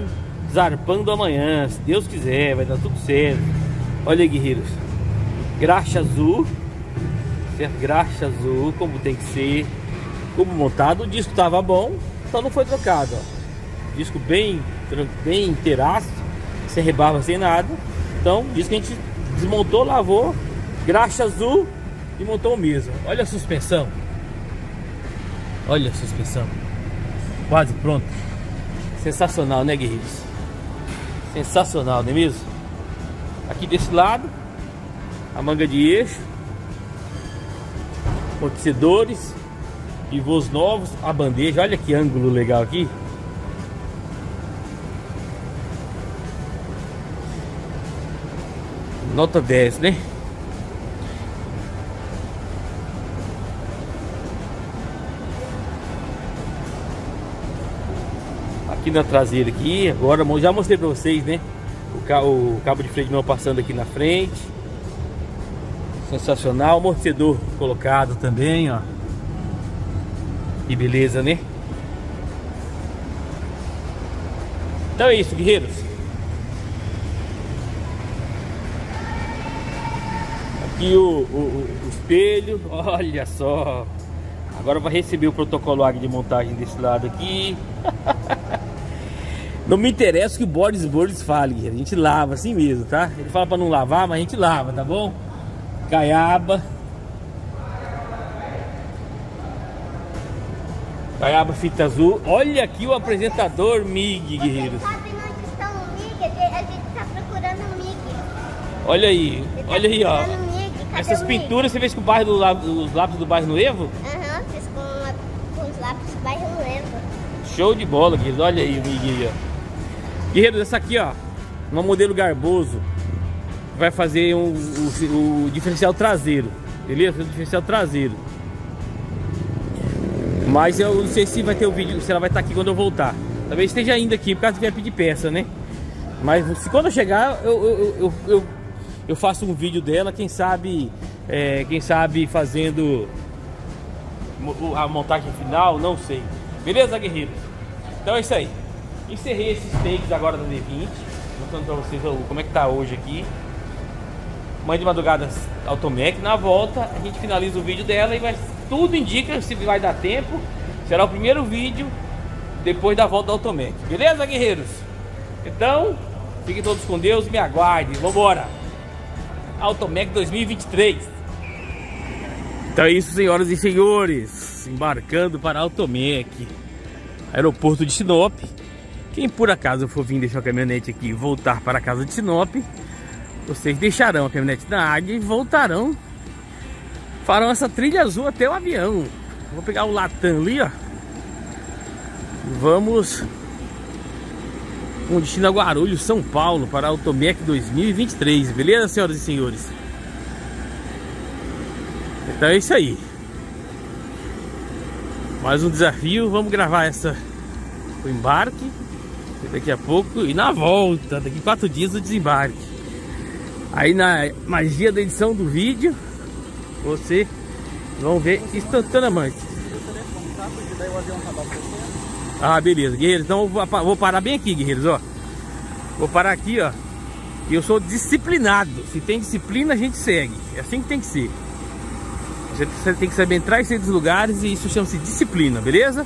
zarpando amanhã, se Deus quiser, vai dar tudo certo. Olha guerreiros. Graxa azul, certo? Graxa azul, como tem que ser. Como montado, o disco tava bom, só não foi trocado, ó. Disco bem, bem inteiraço, sem rebarba, sem nada. Então, disco que a gente desmontou, lavou graxa azul e montou o mesmo. Olha a suspensão. Olha a suspensão. Quase pronto. Sensacional, né, guerreiros? Sensacional, não é mesmo? Aqui desse lado, a manga de eixo, amortecedores, pivôs novos, a bandeja. Olha que ângulo legal aqui. Nota 10, né? Aqui na traseira aqui, agora já mostrei pra vocês, né? O, ca o cabo de freio de mão passando aqui na frente. Sensacional, amortecedor colocado também, ó. Que beleza, né? Então é isso, guerreiros. Aqui o, o, o espelho, [laughs] olha só. Agora vai receber o protocolo águia de montagem desse lado aqui. Não me interessa que o Boris Boris fale, a gente lava assim mesmo, tá? Ele fala pra não lavar, mas a gente lava, tá bom? Caiaba. Caiaba fita azul. Olha aqui o apresentador MIG, guerreiros. O tá o. Olha aí, tá olha aí, ó. o Essas o pinturas você fez com o bairro do, os lápis do bairro Novo? Aham, fiz com, com os lápis bairro Levo. Show de bola, guerreiros. Olha aí o MIG aí, ó. Guerreiros, essa aqui, ó. Uma modelo Garboso. Vai fazer um- o, o diferencial traseiro. Beleza? O diferencial traseiro. Mas eu não sei se vai ter o vídeo, se ela vai estar aqui quando eu voltar. Talvez esteja ainda aqui, por causa que vai pedir peça, né? Mas se quando eu chegar, eu, eu, eu, eu, eu faço um vídeo dela, quem sabe, é, quem sabe fazendo a montagem final, não sei. Beleza, guerreiros? Então é isso aí. Encerrei esses takes agora do D20, mostrando pra vocês como é que tá hoje aqui. Mãe de madrugada Automec. Na volta a gente finaliza o vídeo dela e vai, tudo indica se vai dar tempo. Será o primeiro vídeo depois da volta da Automec. Beleza, guerreiros? Então, fiquem todos com Deus, me aguardem. Vambora! Automec 2023. Então é isso, senhoras e senhores. Embarcando para Automec, aeroporto de Sinop. Quem por acaso for vir deixar a caminhonete aqui e voltar para a casa de Sinop, vocês deixarão a caminhonete na área e voltarão. Farão essa trilha azul até o avião. Vou pegar o Latam ali, ó. Vamos com destino a Guarulhos, São Paulo, para a Automec 2023. Beleza, senhoras e senhores? Então é isso aí. Mais um desafio. Vamos gravar essa o embarque daqui a pouco e na volta, daqui a quatro dias o desembarque. Aí na magia da edição do vídeo, você vão ver instantaneamente. Ah, beleza, guerreiros. Então vou pa- vou parar bem aqui, guerreiros, ó. Vou parar aqui, ó. Eu sou disciplinado. Se tem disciplina, a gente segue. É assim que tem que ser. Você tem que saber entrar e sair dos lugares e isso chama-se disciplina, beleza?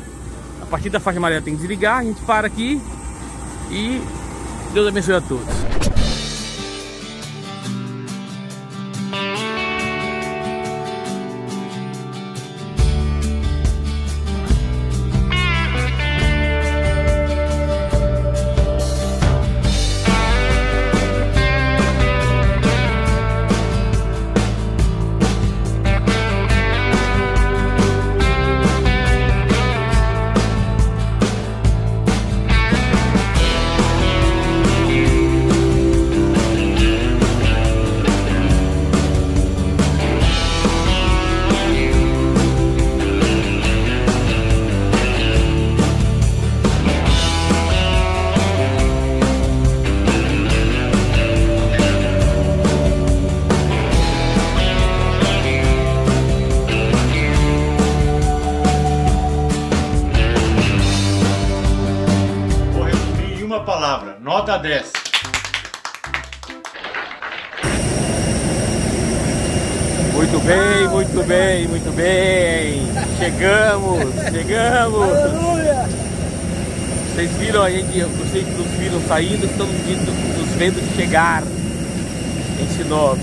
A partir da faixa amarela tem que desligar, a gente para aqui e Deus abençoe a todos. Saindo, estamos vindo, nos vendo chegar em Sinop.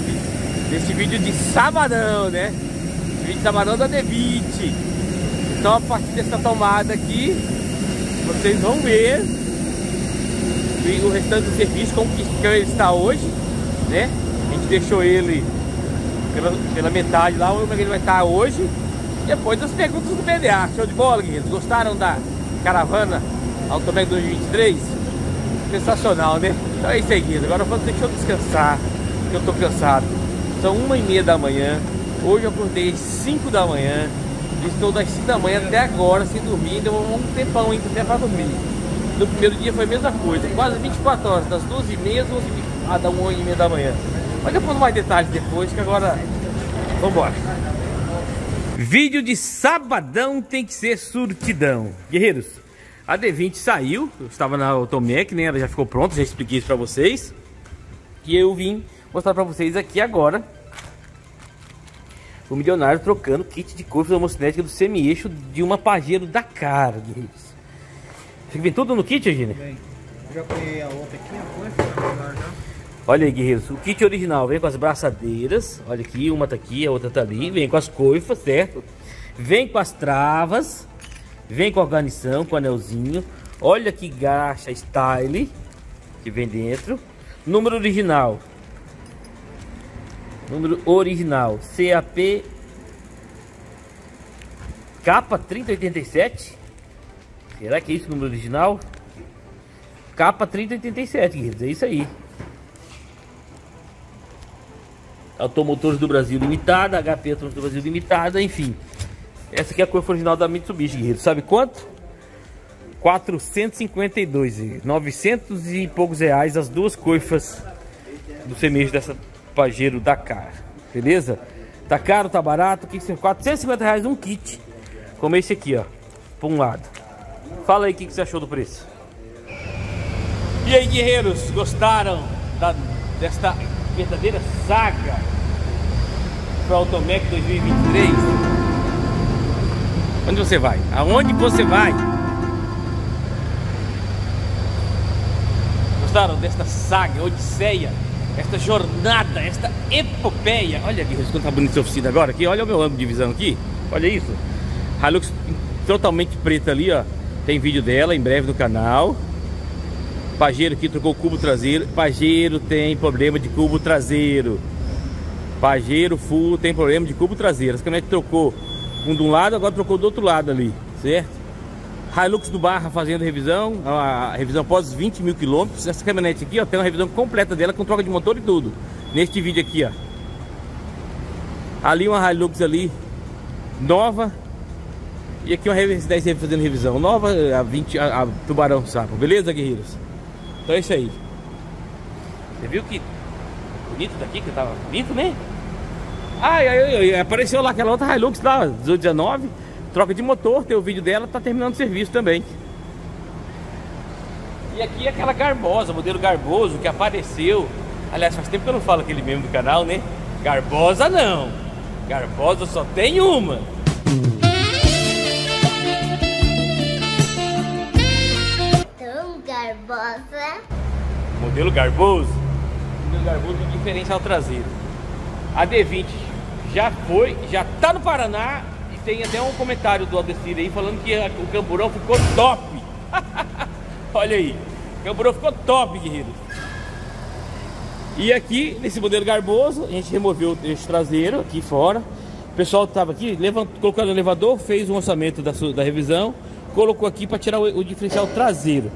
neste vídeo de sabadão, né? Vídeo de sabadão da D20. Então a partir dessa tomada aqui, vocês vão ver o restante do serviço, como que ele está hoje, né? A gente deixou ele pela, pela metade lá, que ele vai estar hoje. Depois as perguntas do BDA. Show de bola, guerreiros? Gostaram da caravana Automec 2023? Sensacional, né? Então é isso aí, guerreiros. Agora vou deixar eu descansar, que eu tô cansado. São uma e meia da manhã. Hoje eu acordei às 5 da manhã. Estou das 5 da manhã até agora sem dormir. Deu um tempão ainda até para dormir. No primeiro dia foi a mesma coisa. Quase 24 horas, das 12h30 às 11 h da 1 h da manhã. Mas depois mais detalhes depois, que agora... Vambora. Vídeo de sabadão tem que ser surtidão. Guerreiros, a D20 saiu. Eu estava na Automec, né? Ela já ficou pronta, já expliquei isso para vocês. E eu vim mostrar para vocês aqui agora o milionário trocando kit de curva homocinética do semi-eixo de uma Pajero Dakar, guerreiros. Vem tudo no kit, Eugênio? Vem. Já põe a outra aqui, a já. Olha aí, guerreiros, o kit original vem com as braçadeiras, olha aqui, uma tá aqui, a outra tá ali, vem com as coifas, certo? Vem com as travas, vem com a guarnição, com anelzinho, olha que gacha style que vem dentro. Número original, número original, CAP capa 3087, será que é isso o número original? Capa 3087, guerreiros, é isso aí. Automotores do Brasil Limitada, HP Automotores do Brasil Limitada, enfim. Essa aqui é a cor original da Mitsubishi, guerreiro. Sabe quanto? 452, 900 e poucos reais as duas coifas do semejo dessa Pajero Dakar. Beleza? Tá caro, tá barato? Que que 450 reais um kit. Como esse aqui, ó. Por um lado. Fala aí o que, que você achou do preço. E aí, guerreiros, gostaram da, desta verdadeira saga para o Automec 2023. Onde você vai? Aonde você vai? Gostaram desta saga, odisseia, esta jornada, esta epopeia? Olha aqui, quando tá bonito essa oficina agora aqui, olha o meu ângulo de visão aqui, olha isso. Hilux totalmente preta ali, ó. Tem vídeo dela em breve no canal. Pajero aqui trocou o cubo traseiro. Pajero tem problema de cubo traseiro. Pajero Full tem problema de cubo traseiro. Essa caminhonete trocou um de um lado, agora trocou do outro lado ali, certo? Hilux do Barra fazendo revisão, a revisão após 20 mil quilômetros. Essa caminhonete aqui, ó, tem uma revisão completa dela com troca de motor e tudo. Neste vídeo aqui, ó. Ali uma Hilux ali, nova. E aqui uma R10 fazendo revisão nova, a 20, a, a Tubarão Sapo. Beleza, guerreiros? Então é isso aí. Você viu que bonito daqui, que tava bonito, né? Ai, ai, ai, apareceu lá aquela outra Hilux lá, 19, troca de motor, tem o vídeo dela, tá terminando o serviço também. E aqui é aquela Garbosa, modelo Garboso, que apareceu. Aliás, faz tempo que eu não falo aquele mesmo do canal, né? Garbosa não. Garbosa só tem uma. Tão garbosa. Modelo Garboso. Modelo Garboso com diferencial traseiro. A D20 já foi, já tá no Paraná. E tem até um comentário do Aldecir aí falando que o camburão ficou top. [laughs] Olha aí. O camburão ficou top, guerreiro. E aqui, nesse modelo Garboso, a gente removeu o traseiro aqui fora. O pessoal estava aqui, levantou, colocou no elevador, fez um orçamento da, da revisão, colocou aqui para tirar o, o diferencial traseiro.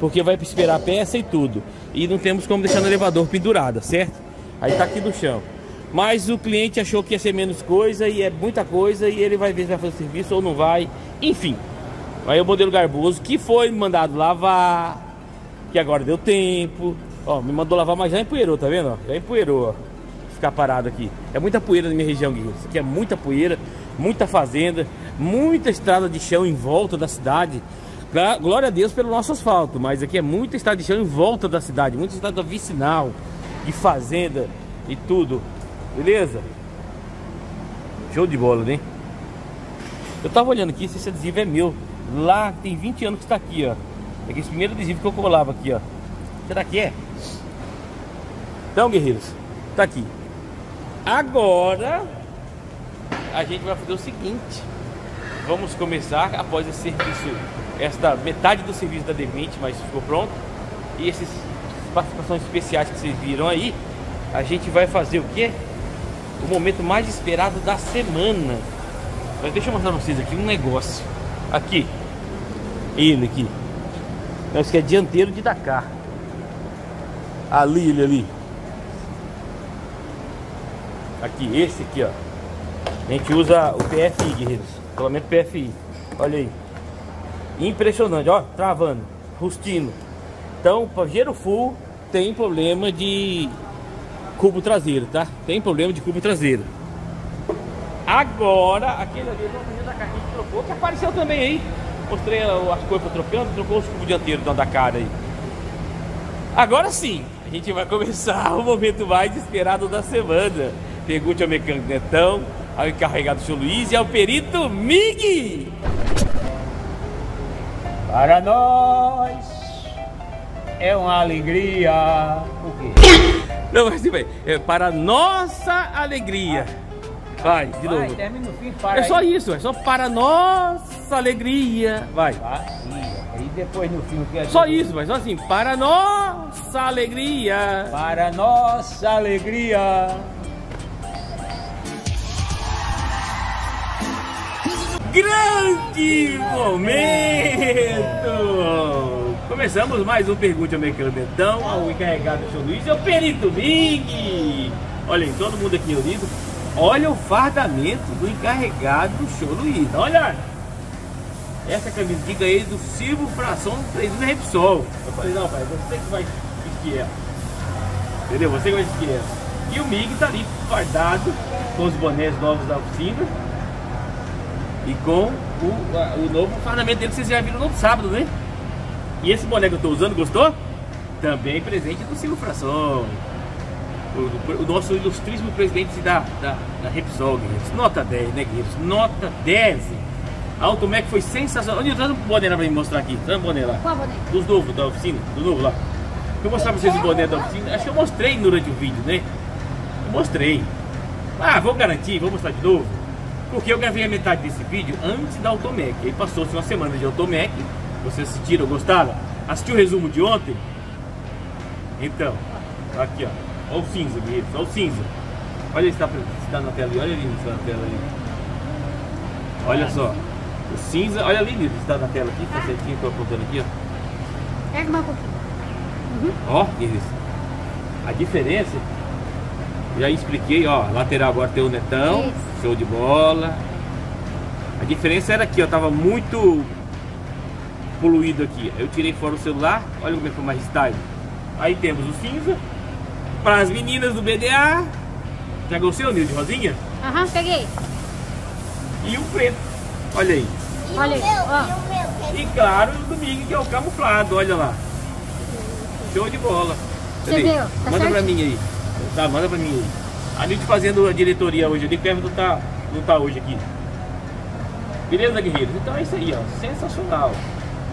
Porque vai esperar a peça e tudo. E não temos como deixar no elevador pendurada, certo? Aí tá aqui no chão. Mas o cliente achou que ia ser menos coisa e é muita coisa e ele vai ver se vai fazer o serviço ou não vai. Enfim. Aí o modelo Garboso que foi mandado lavar, que agora deu tempo. Ó, me mandou lavar, mas já empoeirou, tá vendo? Já empoeirou, ó. Ficar parado aqui. É muita poeira na minha região, Guilherme. Isso aqui é muita poeira, muita fazenda, muita estrada de chão em volta da cidade. Glória a Deus pelo nosso asfalto, mas aqui é muita estrada de chão em volta da cidade, muita estrada vicinal, de fazenda e tudo. Beleza? Show de bola, né? Eu tava olhando aqui se esse adesivo é meu. Lá tem 20 anos que está aqui, ó. É esse primeiro adesivo que eu colava aqui, ó. Será que é? Então, guerreiros, tá aqui. Agora a gente vai fazer o seguinte. Vamos começar após esse serviço, esta metade do serviço da D20, mas ficou pronto. E essas participações especiais que vocês viram aí, a gente vai fazer o quê? O momento mais esperado da semana. Mas deixa eu mostrar pra vocês aqui um negócio. Aqui. Ele aqui. Esse que é dianteiro de Dakar. Ali, ele ali. Aqui, esse aqui, ó. A gente usa o PFI, guerreiros. Menos PFI. Olha aí. Impressionante, ó. Travando. Rustino. Então, para full, tem problema de cubo traseiro, tá? Tem problema de cubo traseiro. Agora, aquele ali, o da que trocou, que apareceu também aí. Mostrei as coisas trocando, trocou os cubos dianteiros da Dakar aí. Agora sim, a gente vai [laughs] começar o momento mais esperado da semana. Pergunte ao mecânico Netão, ao encarregado seu Luiz e ao perito Mig. Para nós é uma alegria. O quê? Não, mas vai. É para nossa alegria. Vai, de Vai, novo. termina no fim, para É só aí. isso, é só para nossa alegria. Vai. E depois no fim o que é? Só isso, mas só assim, para nossa alegria. Para nossa alegria. Grande momento! Começamos mais um Pergunte ao Mecânico ao encarregado do seu Luiz e ao perito Mig. Olhem, todo mundo aqui unido. Olha o fardamento do encarregado do show Luiz. Olha! Essa camisa aqui ganhei do Silvio Fração 3 da Repsol. Eu falei, não, pai, você que vai vestir ela. Entendeu? Você que vai vestir ela. E o Mig tá ali fardado com os bonés novos da oficina. E com o, o novo fardamento dele que vocês já viram no sábado, né? E esse boné que eu tô usando, gostou? Também presente do Silvio Fração. O, o- nosso ilustríssimo presidente da, da, da Repsol, guerreiros. Nota 10, né, guerreiros? Nota 10. A Automec foi sensacional. Onde traz um boné lá pra me mostrar aqui? Traz um boné lá. Qual boné? Dos novos da oficina, do novo lá. Eu mostrar pra vocês o boné da oficina. Acho que eu mostrei durante o vídeo, né? Eu mostrei. Ah, vou garantir, vou mostrar de novo. Porque eu gravei a metade desse vídeo antes da Automec. Aí passou-se uma semana de Automec. Vocês assistiram, gostaram? Assistiu o resumo de ontem? Então, aqui ó. Olha o cinza, guerreiros. Olha o cinza. Olha se tá, se tá na tela ali. Olha ali se tá na tela ali. Olha só. O cinza. Olha ali, Nilson, se tá na tela aqui. Tá certinho, tô apontando aqui, ó. Pega mais um pouquinho. Ó, Guerreiros. A diferença. Já expliquei, ó. Lateral agora tem o netão. Isso. Show de bola. A diferença era aqui, ó. Tava muito poluído aqui. Eu tirei fora o celular. Olha como é que foi mais style. Aí temos o cinza. Para as meninas do BDA. Já gostou, Nil, de rosinha? Aham, peguei. E o preto. Olha aí. E Olha aí, meu, ó. e o meu? Que E claro, o domingo que é o camuflado. Olha lá. Show de bola. Você Cadê? viu? Tá manda pra certinho. mim aí. Tá, manda pra mim aí. A gente fazendo a diretoria hoje ali, o Kevin não tá, não tá hoje aqui. Beleza, guerreiros? Então é isso aí, ó. Sensacional.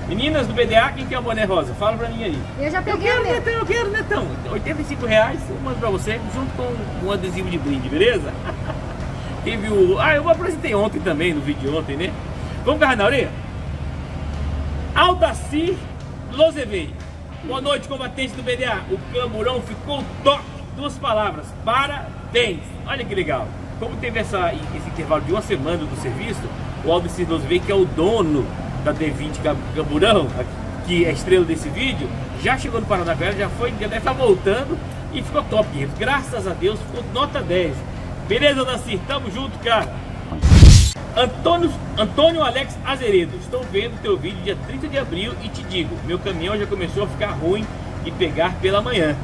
Meninas do BDA, quem quer o boné rosa? Fala pra mim aí. Eu já Eu peguei quero, o meu. Netão, eu quero, Netão. 85 reais, eu mando pra você, junto com um adesivo de brinde, beleza? [laughs] Quem viu... Ah, eu apresentei ontem também, no vídeo de ontem, né? Vamos carregar na orelha? Aldacir Lozevei. Boa noite, combatente do BDA. O camburão ficou top. Duas palavras. Parabéns. Olha que legal. Como teve essa, esse intervalo de uma semana do serviço, o Aldacir Lozevei, que é o dono da D20 Cam- Camburão, que é estrela desse vídeo, já chegou no Paranaguá, já foi, já deve estar voltando e ficou top. guerreiros. Graças a Deus, ficou nota 10. Beleza, Aldacir? Tamo junto, cara. Antônio, Antônio Alex Azeredo, estou vendo teu vídeo dia 30 de abril e te digo, meu caminhão já começou a ficar ruim e pegar pela manhã.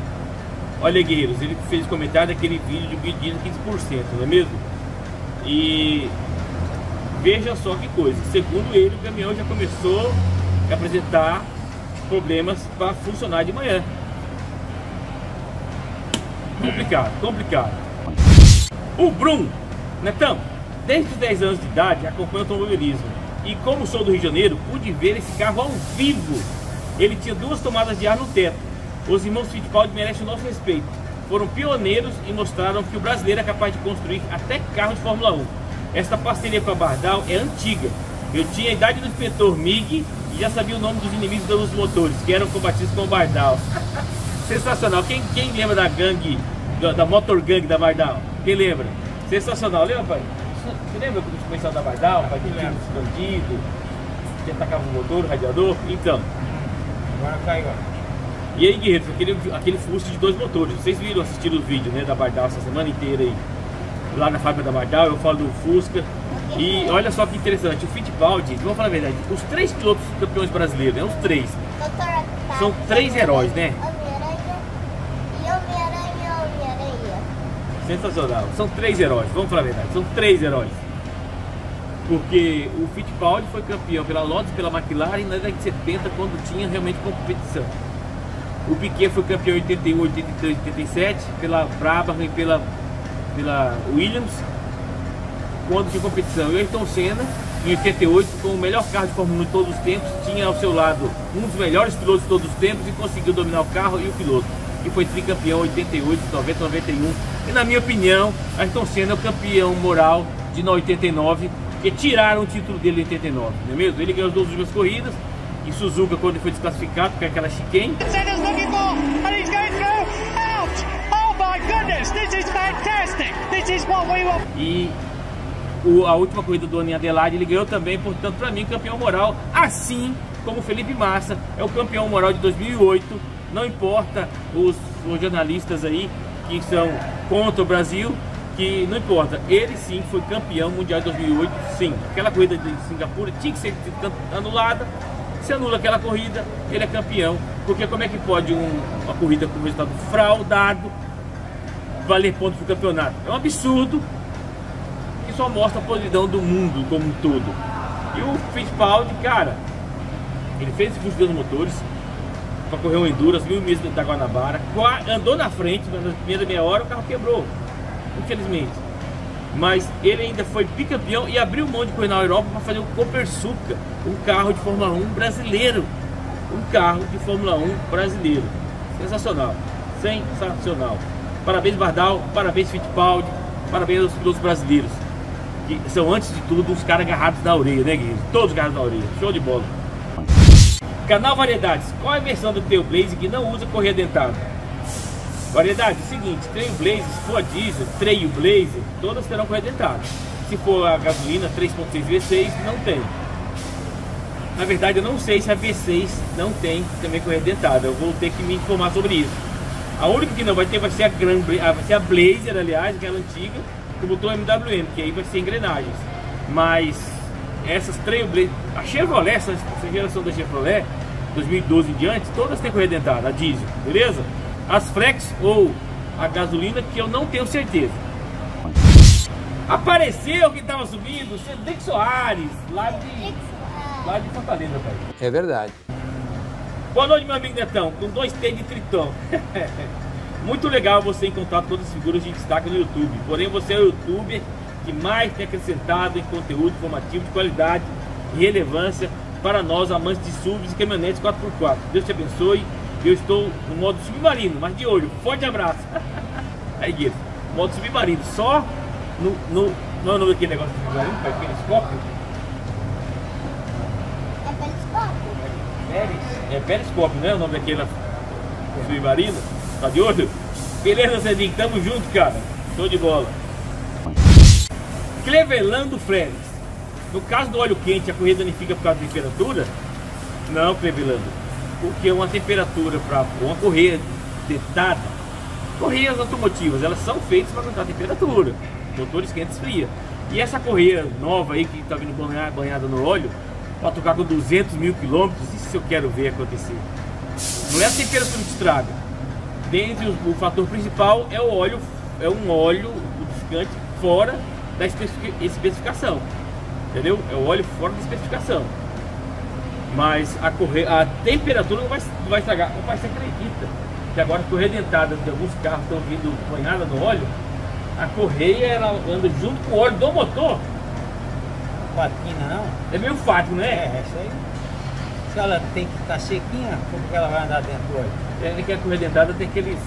Olha, guerreiros, ele fez comentário daquele vídeo de pedido 15%, não é mesmo? E veja só que coisa, segundo ele, o caminhão já começou a apresentar problemas para funcionar de manhã. Complicado, complicado. O Brum, Netão, desde os 10 anos de idade acompanho o automobilismo. E como sou do Rio de Janeiro, pude ver esse carro ao vivo. Ele tinha duas tomadas de ar no teto. Os irmãos Fittipaldi merecem o nosso respeito. foram pioneiros e mostraram que o brasileiro é capaz de construir até carros de Fórmula 1. Esta parceria com a Bardal é antiga. Eu tinha a idade do inspetor MIG e já sabia o nome dos inimigos dos motores, que eram combatidos com o Bardal. [laughs] Sensacional. Quem, quem lembra da gangue, da, da Motor Gang da Bardal? Quem lembra? Sensacional. Lembra, pai? Você lembra do comercial da Bardal? Pai, que tinha esse bandido, que atacava o motor, o radiador? Então. Agora caiu, ó. E aí, guerreiros, aquele, aquele Fusca de dois motores. Vocês viram, assistiram os vídeos né, da Bardal essa semana inteira aí. Lá na fábrica da Bardal, eu falo do Fusca. E olha só que interessante, o Fittipaldi, vamos falar a verdade, os três pilotos campeões brasileiros, né? Os três. São três heróis, né? Sensacional. São três heróis, vamos falar a verdade, são três heróis. Porque o Fittipaldi foi campeão pela Lotus, pela McLaren na década de 70, quando tinha realmente competição. O Piquet foi campeão em 81, 83, 87, pela Brabham e pela, pela Williams, quando tinha competição. E Ayrton Senna, em 88, com o melhor carro de Fórmula 1 de todos os tempos, tinha ao seu lado um dos melhores pilotos de todos os tempos e conseguiu dominar o carro e o piloto. E foi tricampeão 88, 90, 91. E na minha opinião, Ayrton Senna é o campeão moral de 89, que tiraram o título dele em 89, não é mesmo? Ele ganhou as duas últimas corridas, em Suzuka quando ele foi desclassificado, porque é aquela chicane. Goodness, this is fantastic. This is what we want. E o- a última corrida do em Adelaide ele ganhou também, portanto, para mim, campeão moral, assim como Felipe Massa é o campeão moral de 2008. Não importa os, os jornalistas aí que são contra o Brasil, que não importa, ele sim foi campeão mundial de 2008, sim. Aquela corrida de Singapura tinha que ser anulada. Se anula aquela corrida, ele é campeão. Porque como é que pode um- uma corrida com resultado fraudado valer pontos pro campeonato? É um absurdo que só mostra a podridão do mundo como um todo. E o Fittipaldi, cara, ele fez esse dois motores para correr um Endurance, mil meses da Guanabara, andou na frente, na primeira meia hora o carro quebrou, infelizmente. Mas ele ainda foi bicampeão e abriu mão de correr na Europa para fazer o Copersuca, um carro de Fórmula 1 brasileiro. Um carro de Fórmula 1 brasileiro. Sensacional. Sensacional. Parabéns Bardal, parabéns Fittipaldi, parabéns aos pilotos brasileiros. Que são, antes de tudo, os caras agarrados na orelha, né, Guilherme? Todos agarrados na orelha. Show de bola. Canal Variedades. Qual é a versão do Trailblazer que não usa correia dentada? Variedade, seguinte, Trailblazer, se for diesel, Trailblazer, todas terão correia dentada. Se for a gasolina 3.6 V6, não tem. Na verdade, eu não sei se a V6 não tem também correia dentada. Eu vou ter que me informar sobre isso. A única que não vai ter vai ser a, Grand, ah, vai ser a Blazer, aliás, aquela antiga, que botou MWM, que aí vai ser engrenagens. Mas essas Trailblazer, a Chevrolet, essa, essa geração da Chevrolet, 2012 em diante, todas têm correia dentada, a diesel, beleza? As Flex ou a gasolina, que eu não tenho certeza. Apareceu que estava subindo, o Cedric Soares, lá de, lá de Fortaleza, pai. É verdade. Boa noite, meu amigo Netão, com dois T de tritão. [laughs] Muito legal você contato com outras figuras de destaque no YouTube. Porém, você é o youtuber que mais tem acrescentado em conteúdo informativo de qualidade e relevância para nós, amantes de subs e caminhonetes 4x4. Deus te abençoe. Eu estou no modo submarino, mas de olho. Forte abraço. [laughs] Aí, Guilherme, modo submarino. Só no. no não é o nome daquele negócio de submarino, pai? Periscópio? É periscópio. Peris? É Periscópio, é o nome daquele submarino? Tá de olho? Beleza, Cedinho, tamo junto, cara. Show de bola. Clevelando Frenes. No caso do óleo quente, a corrida danifica por causa da temperatura? Não, Clevelando. Porque uma temperatura para uma correia dentada, correias automotivas, elas são feitas para aguentar a temperatura. Motor esquenta e esfria. E essa correia nova aí que está vindo banhada no óleo, para tocar com 200 mil quilômetros, isso eu quero ver acontecer. Não é a temperatura que estraga. Dentre os- o fator principal é o óleo, é um óleo lubrificante fora da especifica- especificação. Entendeu? É o óleo fora da especificação. Mas a, corre... a temperatura não vai, não vai estragar. Ou você acredita que agora a correia dentada de alguns carros estão vindo banhada no óleo, a correia ela anda junto com o óleo do motor. Patina não? É meio fácil, né? É, essa aí. Se ela tem que estar sequinha, como que ela vai andar dentro? É que a correia dentada tem aqueles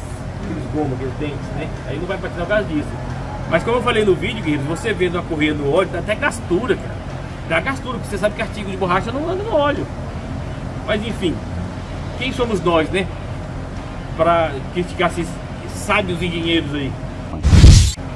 aqueles gomos, aqueles dentes, né? Aí não vai patinar por causa disso. Mas como eu falei no vídeo, guerreiros, você vendo a correia no óleo, dá até gastura, cara. Dá gastura, porque você sabe que artigo de borracha não anda no óleo. Mas enfim, quem somos nós, né? Pra criticar esses sábios engenheiros aí.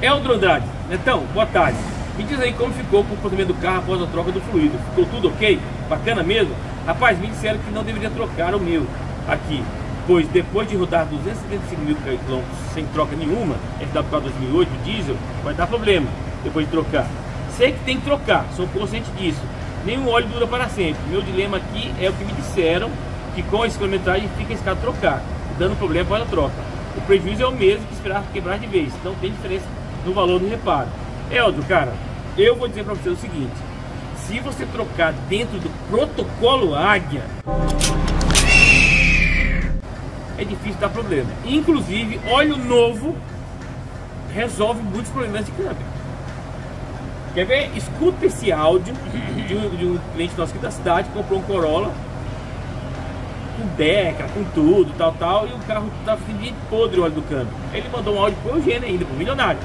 Eldro Andrade, Netão, boa tarde. Me diz aí como ficou o comportamento do carro após a troca do fluido. Ficou tudo ok? Bacana mesmo? Rapaz, me disseram que não deveria trocar o meu aqui, pois depois de rodar 275 mil quilômetros sem troca nenhuma, FWK 2008, diesel, vai dar problema depois de trocar. Sei que tem que trocar, sou consciente disso. Nenhum óleo dura para sempre. Meu dilema aqui é o que me disseram, que com esse quilometragem fica escado trocar, dando problema para a troca. O prejuízo é o mesmo que esperar quebrar de vez, não tem diferença no valor do reparo. Eldo, cara, eu vou dizer para você o seguinte: se você trocar dentro do protocolo Águia, é difícil dar problema. Inclusive, óleo novo resolve muitos problemas de câmbio. Quer ver? Escuta esse áudio de um, de um cliente nosso aqui da cidade que comprou um Corolla com deca, com tudo, tal, tal, e o carro estava ficando de podre o óleo do câmbio. Ele mandou um áudio pro Eugênio ainda, pro milionário.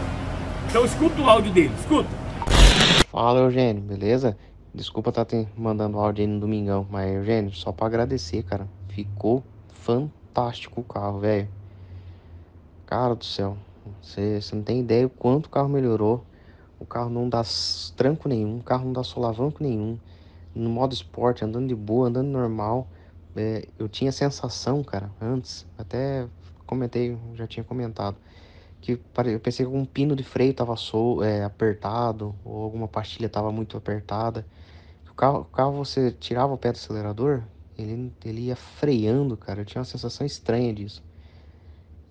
Então escuta o áudio dele, escuta. Fala Eugênio, beleza? Desculpa estar tá te mandando áudio aí no domingão, mas Eugênio, só para agradecer, cara. Ficou fantástico o carro, velho. Cara do céu, você não tem ideia o quanto o carro melhorou. O carro não dá tranco nenhum, o carro não dá solavanco nenhum. No modo esporte, andando de boa, andando normal. É, eu tinha sensação, cara, antes, até comentei, já tinha comentado que eu pensei que um pino de freio tava sol, é, apertado ou alguma pastilha tava muito apertada. O carro, o carro você tirava o pé do acelerador, ele, ele ia freando, cara. Eu tinha uma sensação estranha disso.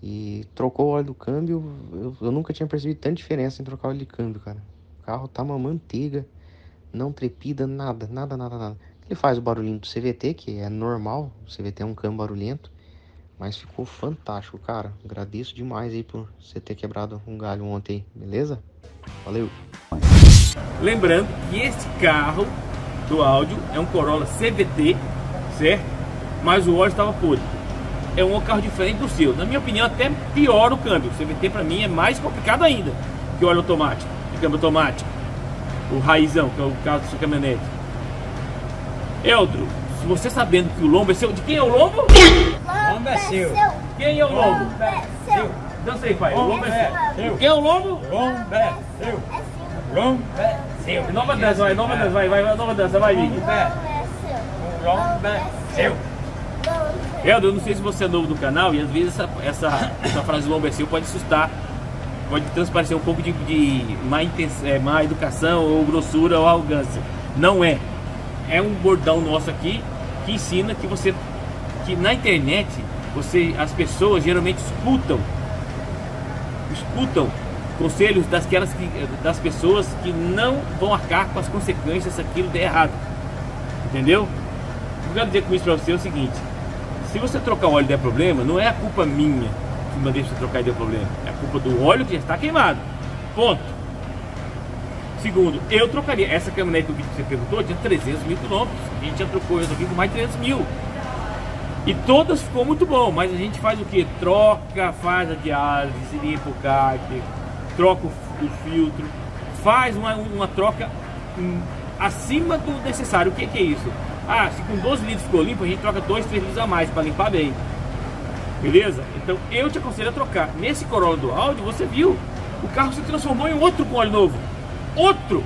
E trocou o óleo do câmbio, eu, eu nunca tinha percebido tanta diferença em trocar o óleo de câmbio, cara. O carro tá uma manteiga, não trepida, nada, nada, nada, nada. Ele faz o barulhinho do CVT, que é normal, o CVT é um câmbio barulhento. Mas ficou fantástico, cara. Agradeço demais aí por você ter quebrado um galho ontem, beleza? Valeu! Lembrando que esse carro do áudio é um Corolla CVT, certo? Mas o óleo estava podre. É um carro diferente do seu. Na minha opinião, até pior o câmbio. O CVT para mim é mais complicado ainda que o óleo automático, o câmbio automático. O raizão, que é o carro da sua caminhonete. Eldro, se você sabendo que o lombo é seu, de quem é o lombo? lombo é seu. Quem é o lombo? Lombo é seu. Dança aí, pai. O lombo é seu. Quem é o lombo? Lombo é seu. É seu. Nova dança, vai, nova dança, vai, vai, nova dança, vai, Vicky. É seu. Helder, eu não sei se você é novo do canal e às vezes essa, essa, essa frase lombo é seu pode assustar, pode transparecer um pouco de, de má, intenção, é, má educação ou grossura ou arrogância. Não é. É um bordão nosso aqui que ensina que você que na internet você, as pessoas geralmente escutam, escutam conselhos dasquelas que, das pessoas que não vão arcar com as consequências se aquilo der errado. Entendeu? O que eu quero dizer com isso para você é o seguinte: se você trocar o óleo e der problema, não é a culpa minha que mandei você trocar e deu problema, é a culpa do óleo que já está queimado. Ponto. Segundo, eu trocaria. Essa caminhonete do vídeo que você perguntou tinha 300 mil quilômetros. A gente já trocou isso aqui com mais de 300 mil. E todas ficou muito bom, mas a gente faz o que? Troca, faz a diálise, limpa o cárter, troca o, o, filtro, faz uma, uma troca hum, acima do necessário. O que, que, é isso? Ah, se com 12 litros ficou limpo, a gente troca 2, 3 litros a mais para limpar bem. Beleza? Então eu te aconselho a trocar. Nesse Corolla do áudio, você viu, o carro se transformou em outro com óleo novo. Outro!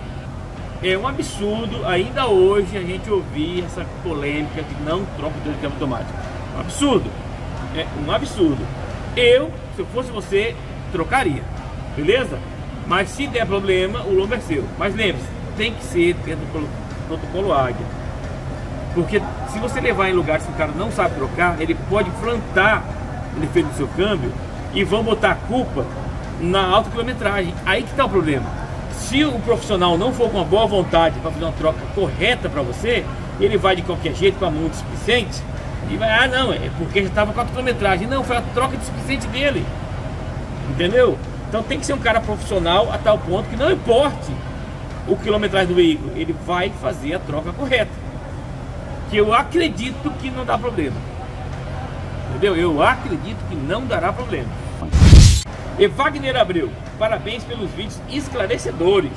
É um absurdo ainda hoje a gente ouvir essa polêmica de não troca de câmbio automático. Um absurdo. É um absurdo. Eu, se eu fosse você, trocaria. Beleza? Mas se der problema, o lombo é seu. Mas lembre-se, tem que ser dentro do protocolo Águia. Porque se você levar em lugares que o cara não sabe trocar, ele pode plantar o defeito do seu câmbio e vão botar a culpa na alta quilometragem. Aí que está o problema. Se o profissional não for com uma boa vontade para fazer uma troca correta para você, ele vai de qualquer jeito com a mão displicente e vai, ah não, é porque já estava com a quilometragem. Não, foi a troca displicente dele. Entendeu? Então tem que ser um cara profissional a tal ponto que não importe o quilometragem do veículo, ele vai fazer a troca correta. Que eu acredito que não dá problema. Entendeu? Eu acredito que não dará problema. E Wagner Abreu, parabéns pelos vídeos esclarecedores.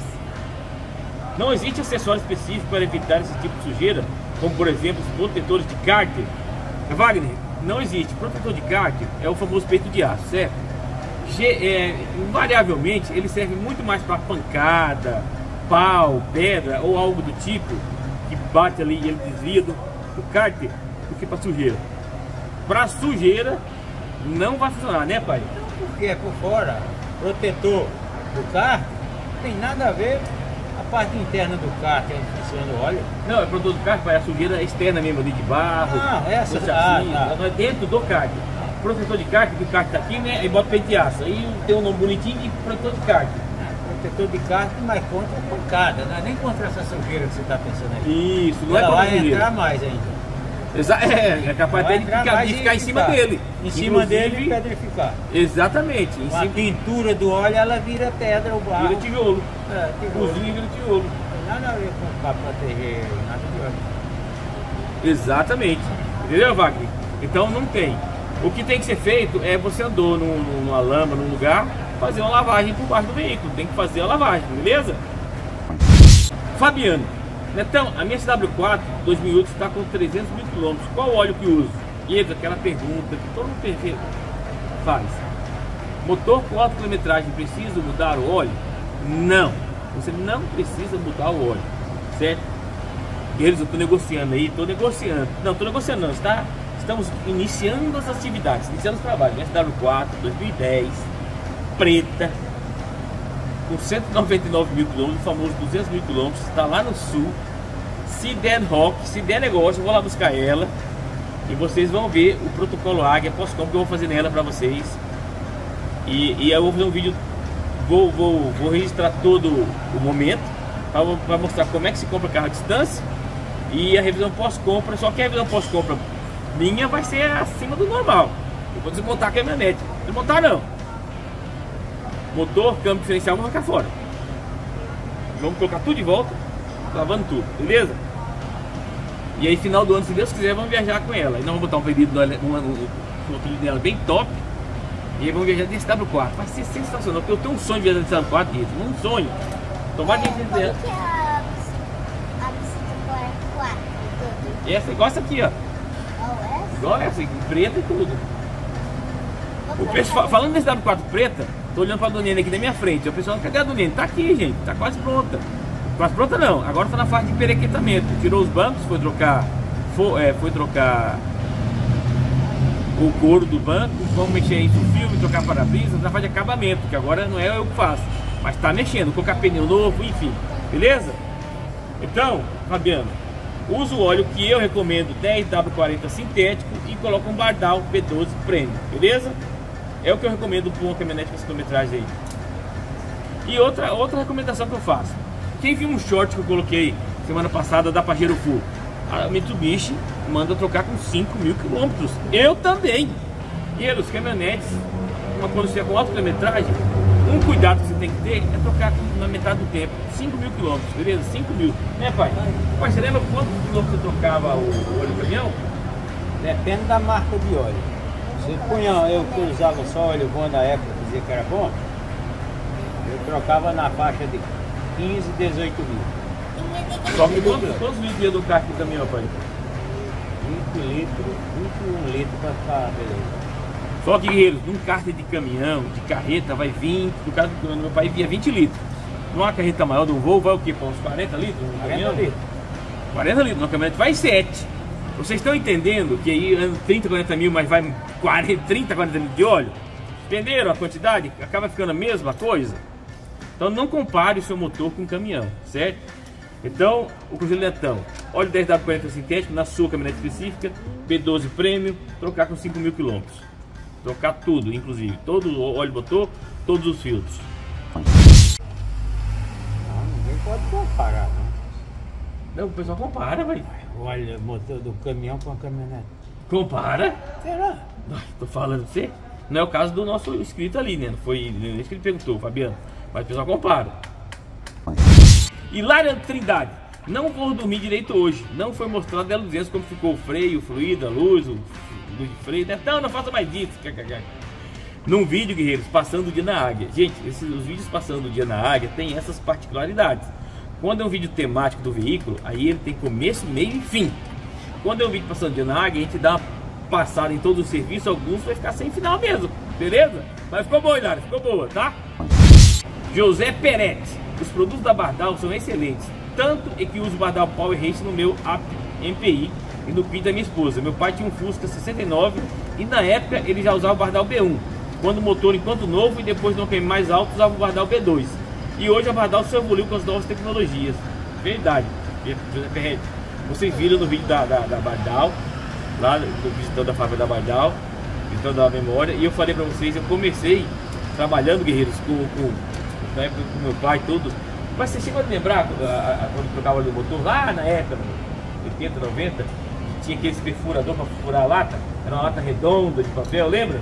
Não existe acessório específico para evitar esse tipo de sujeira, como por exemplo os protetores de cárter. Wagner, não existe. Protetor de cárter é o famoso peito de aço, certo? É, invariavelmente ele serve muito mais para pancada, pau, pedra ou algo do tipo que bate ali e ele desvia do, do cárter do que para sujeira. Para sujeira não vai funcionar, né pai? Porque é por fora, protetor do não tem nada a ver a parte interna do carro, que é funciona o óleo. Não, é protetor do carro, pai, a sujeira externa mesmo ali de barro. Não, essa do ah, tá. não é dentro do cárter. Protetor de cárter, que o cárter tá aqui, né? Aí bota aço. Aí tem um nome bonitinho de protetor de cárter. Protetor de carro, mas contra a pancada, não é nem contra essa sujeira que você está pensando aí. Isso, não é Ela a vai sujeira. entrar mais ainda. Exa é, é capaz Vai até de ficar, de ficar em cima dele. Em cima Inclusive- dele pedrificar. Exatamente. Em Com a pintura do óleo, ela vira pedra ou barro. vira tijolo. É, tijolo. Cozinha vira tijolo. Não tem nada a ver com para proteger nada de óleo. Exatamente. Entendeu, Wagner? Então não tem. O que tem que ser feito é você andou num- num- numa lama, num lugar, fazer uma lavagem por baixo do veículo. Tem que fazer a lavagem, beleza? Fabiano. Netão, a minha CW4 2008 está com 300 mil quilômetros. Qual óleo que uso? E aquela pergunta que todo mundo faz. Motor com alta quilometragem precisa mudar o óleo? Não. Você não precisa mudar o óleo, certo? Eles, eu estou negociando aí, estou negociando. Não, estou negociando não, está? Estamos iniciando as atividades, iniciando os trabalhos. SW4 2010, preta, com 199 mil quilômetros, o famoso 200 mil quilômetros, está lá no sul. Se der rock, se der negócio, eu vou lá buscar ela. E vocês vão ver o protocolo Águia pós-compra que eu vou fazer nela para vocês. E, e eu vou fazer um vídeo, vou, vou, vou registrar todo o momento para mostrar como é que se compra carro à distância e a revisão pós-compra. Só que a revisão pós-compra minha vai ser acima do normal. Eu vou desmontar a caminhonete. Desmontar não. Motor, câmbio diferencial, vamos arrancar fora. Vamos colocar tudo de volta, lavando tudo, beleza? E aí, final do ano, se Deus quiser, vamos viajar com ela. E nós vamos botar um pedido dela, um, um, um apelido dela bem top. E aí vamos viajar de SW4. Vai ser sensacional, porque eu tenho um sonho de viajar de SW4, gente. Um sonho. Tomara que a gente é a, 4? Tudo? Essa, igual essa aqui, ó. Igual essa, aqui, preta e tudo. O pessoal, falando desse W4 preta, tô olhando pra Donene aqui na minha frente. O pessoal, cadê a Donene? Tá aqui, gente. Tá quase pronta. Quase pronta não. Agora tá na fase de perequetamento. Tirou os bancos, foi trocar. Foi, é, foi trocar o couro do banco, vamos mexer o filme, trocar para-brisa, na fase de acabamento, que agora não é eu que faço. Mas tá mexendo, colocar pneu novo, enfim. Beleza? Então, Fabiano, usa o óleo que eu recomendo 10W40 sintético e coloca um Bardal B12 Premium, beleza? É o que eu recomendo para uma caminhonete com essa quilometragem aí. E outra, outra recomendação que eu faço. Quem viu um short que eu coloquei semana passada da Pajero Full? A Mitsubishi manda trocar com 5 mil quilômetros. Eu também. E os caminhonetes, uma é com alta quilometragem, um cuidado que você tem que ter é trocar na metade do tempo. 5 mil quilômetros, beleza? 5 mil. Né, pai? Pai, você lembra quantos quilômetros você trocava o, óleo do caminhão? Depende da marca de óleo. Se punha, eu que usava só óleo bom da época, dizia que era bom, eu trocava na faixa de 15, 18 mil. Só que quantos, quantos litros ia do carro do caminhão, pai? 20 litros, 21 litros para ficar beleza. Só que, guerreiros, num cárter de caminhão, de carreta, vai 20, no caso do meu pai via 20 litros. Numa carreta maior do voo, vai o quê? Para uns 40 litros? Um 40 caminhão? litros. 40 litros, numa caminhonete vai 7. Vocês estão entendendo que aí anda 30, 40 mil, mas vai 40, 30, 40 litros de óleo? Entenderam a quantidade? Acaba ficando a mesma coisa? Então não compare o seu motor com um caminhão, certo? Então, o Cruzeiro Netão, óleo 10W40 sintético na sua caminhonete específica, B12 Premium, trocar com 5 mil quilômetros. Trocar tudo, inclusive, todo o óleo motor, todos os filtros. Não, ninguém pode comparar, não. Não, o pessoal compara, vai. Olha, motor do caminhão com a caminhonete. Compara? Será? Tô falando pra você. Não é o caso do nosso inscrito ali, né? Não foi isso que ele perguntou, Fabiano. Mas o pessoal compara. Hilária Trindade. Não vou dormir direito hoje. Não foi mostrado a luzes como ficou o freio, o fluido, a luz, o de freio. Né? Então não faça mais disso. kkk. num vídeo, guerreiros, passando o dia na águia. Gente, esses, os vídeos passando o dia na águia tem essas particularidades. Quando é um vídeo temático do veículo, aí ele tem começo, meio e fim. Quando é um vídeo passando o dia na águia, a gente dá uma passada em todos os serviços, alguns vai ficar sem final mesmo, beleza? Mas ficou boa, Hilário, ficou boa, tá? José Peretti, os produtos da Bardal são excelentes. Tanto é que uso o Bardal Power Race no meu app MPI e no PIN da minha esposa. Meu pai tinha um Fusca 69 e na época ele já usava o Bardal B1. Quando o motor enquanto novo e depois no PM mais alto usava o Bardal B2. E hoje a Bardal se evoluiu com as novas tecnologias. Verdade, José Peretti. Vocês viram no vídeo da, da, da Bardal, lá visitando da fábrica da Bardal, visitando a memória. E eu falei pra vocês, eu comecei trabalhando, guerreiros, com, com, na época com meu pai e tudo. Mas você chegou a lembrar a, a, a, quando trocava o motor lá na época, 80, 90, tinha aquele perfurador para furar a lata, era uma lata redonda de papel, lembra?